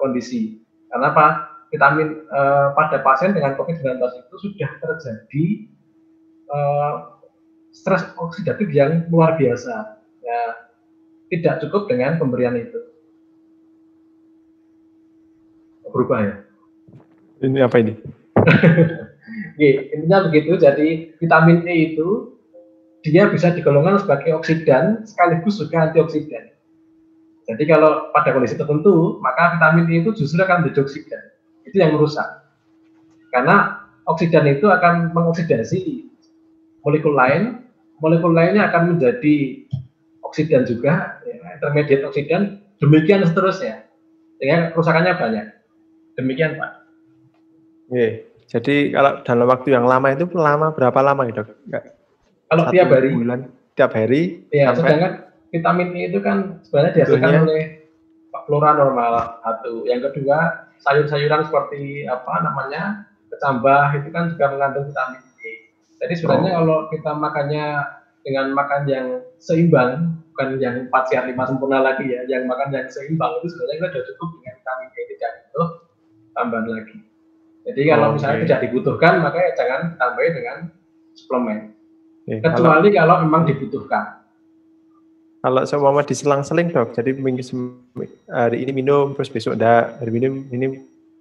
kondisi. Karena apa? Vitamin uh, pada pasien dengan COVID-19 itu sudah terjadi uh, stres oksidatif yang luar biasa. Ya, tidak cukup dengan pemberian itu. Berubah ya? Ini apa ini? Oke, intinya begitu. Jadi vitamin E itu dia bisa digolongkan sebagai oksidan sekaligus juga antioksidan. Jadi kalau pada kondisi tertentu, maka vitamin E itu justru akan menjadi oksidan. Itu yang merusak. Karena oksidan itu akan mengoksidasi molekul lain, molekul lainnya akan menjadi oksidan juga, ya, intermediate oksidan, demikian seterusnya. Dengan kerusakannya banyak. Demikian Pak. Oke. Jadi kalau dalam waktu yang lama itu lama berapa lama ya dok? Kalau Satu tiap hari. Bulan, tiap hari. Ya, sampai... sedangkan vitamin E itu kan sebenarnya dihasilkan oleh flora normal satu. Yang kedua sayur-sayuran seperti apa namanya kecambah itu kan juga mengandung vitamin E. Jadi sebenarnya oh. kalau kita makannya dengan makan yang seimbang, bukan yang empat sehat lima sempurna lagi ya, yang makan yang seimbang itu sebenarnya kita sudah cukup dengan vitamin E tidak butuh tambahan lagi. Jadi kalau oh, misalnya okay. tidak dibutuhkan, maka ya jangan tambah dengan suplemen. Okay. Kecuali kalau, kalau memang dibutuhkan. Kalau seumpama diselang-seling dok, jadi minggu hari ini minum, terus besok enggak, hari ini ini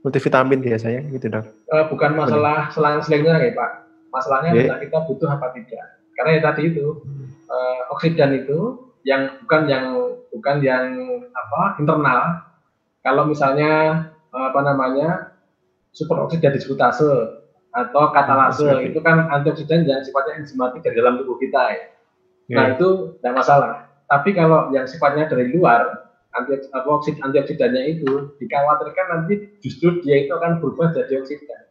multivitamin biasanya gitu dok? Uh, bukan masalah selang-selingnya ya Pak. Masalahnya okay. kita butuh apa tidak. Karena ya tadi itu uh, oksidan itu yang bukan yang bukan yang apa internal. Kalau misalnya uh, apa namanya superoksida disputase atau katalase itu kan antioksidan yang sifatnya enzimatik dari dalam tubuh kita ya. Yeah. Nah itu tidak masalah. Tapi kalau yang sifatnya dari luar antioksidan antioksidannya itu dikhawatirkan nanti justru dia itu akan berubah jadi oksidan.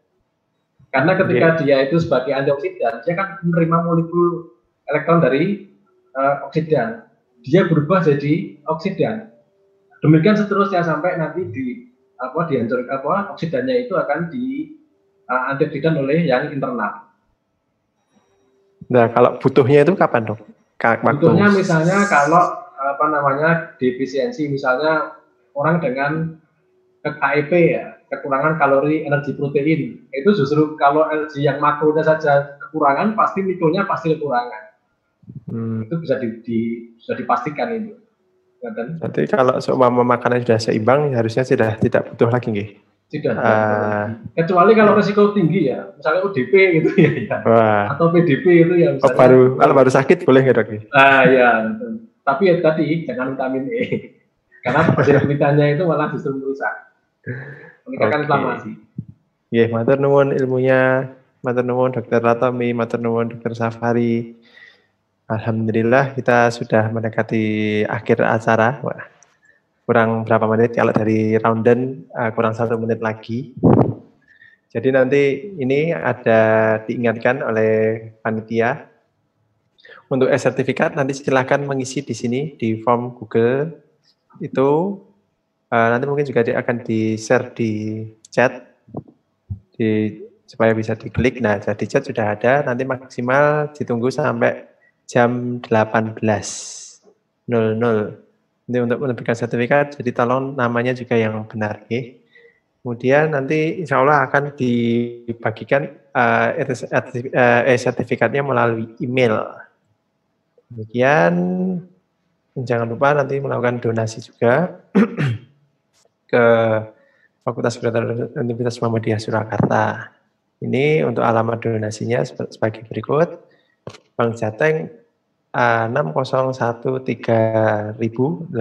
Karena ketika yeah. dia itu sebagai antioksidan, dia kan menerima molekul elektron dari uh, oksidan. Dia berubah jadi oksidan. Demikian seterusnya sampai nanti di apa dihancur apa oksidannya itu akan di uh, antioksidan oleh yang internal. Nah, kalau butuhnya itu kapan dok? Butuhnya misalnya kalau apa namanya defisiensi misalnya orang dengan KIP ya kekurangan kalori energi protein. Itu justru kalau energi yang makronya saja kekurangan pasti mikronya pasti kekurangan. Hmm. itu bisa di, di, bisa dipastikan itu. Nanti kalau seumpama makanan sudah seimbang, harusnya sudah tidak butuh lagi, nggih. Tidak. Uh, Kecuali kalau resiko tinggi ya, misalnya UDP gitu ya, ya. Wah. atau PDP itu ya. Misalnya, oh, baru kalau baru sakit boleh nggak dok? Ah ya, tapi ya tadi jangan vitamin E, karena hasil penelitiannya itu malah justru merusak, meningkatkan okay. inflamasi. Iya, yeah, matur nuwun ilmunya, matur nuwun Dokter Ratomi, matur nuwun Dokter Safari. Alhamdulillah kita sudah mendekati akhir acara. Wah, kurang berapa menit kalau dari rounden uh, kurang satu menit lagi. Jadi nanti ini ada diingatkan oleh panitia untuk e-sertifikat nanti silahkan mengisi di sini di form Google itu uh, nanti mungkin juga akan di share di chat di supaya bisa diklik. Nah, jadi chat sudah ada. Nanti maksimal ditunggu sampai jam 18.00. Ini untuk menerbitkan sertifikat, jadi tolong namanya juga yang benar. Okay? Kemudian nanti insya Allah akan dibagikan uh, e-sertifikatnya melalui email. Kemudian jangan lupa nanti melakukan donasi juga ke Fakultas Kedokteran Universitas Muhammadiyah Surakarta. Ini untuk alamat donasinya sebagai berikut. Bank Jateng A6013.869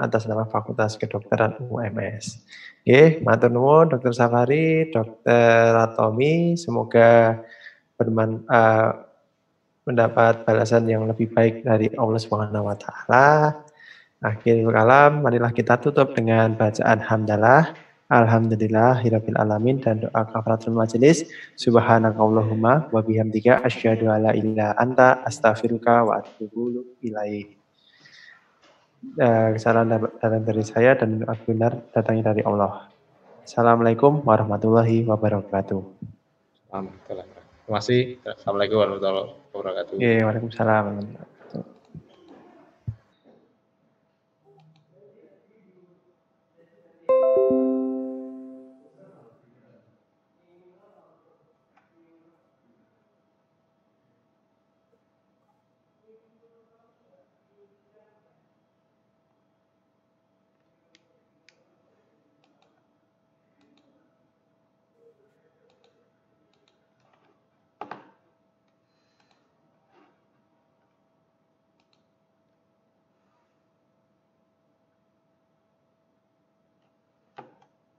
atas nama Fakultas Kedokteran UMS. Oke, matur nuwun Dr. Safari, Dr. Atomi, semoga berman, uh, mendapat balasan yang lebih baik dari Allah Subhanahu wa taala. Akhir kalam, marilah kita tutup dengan bacaan hamdalah. Alhamdulillah hirabil alamin dan doa kafaratul majelis. Subhanakallahumma wa bihamdika asyhadu alla ilaha anta astaghfiruka wa atubu ilaih. Uh, kesalahan datang dari saya dan doa benar datangnya dari Allah. Assalamualaikum warahmatullahi wabarakatuh. Terima kasih. Assalamualaikum warahmatullahi wabarakatuh. Iya, Waalaikumsalam.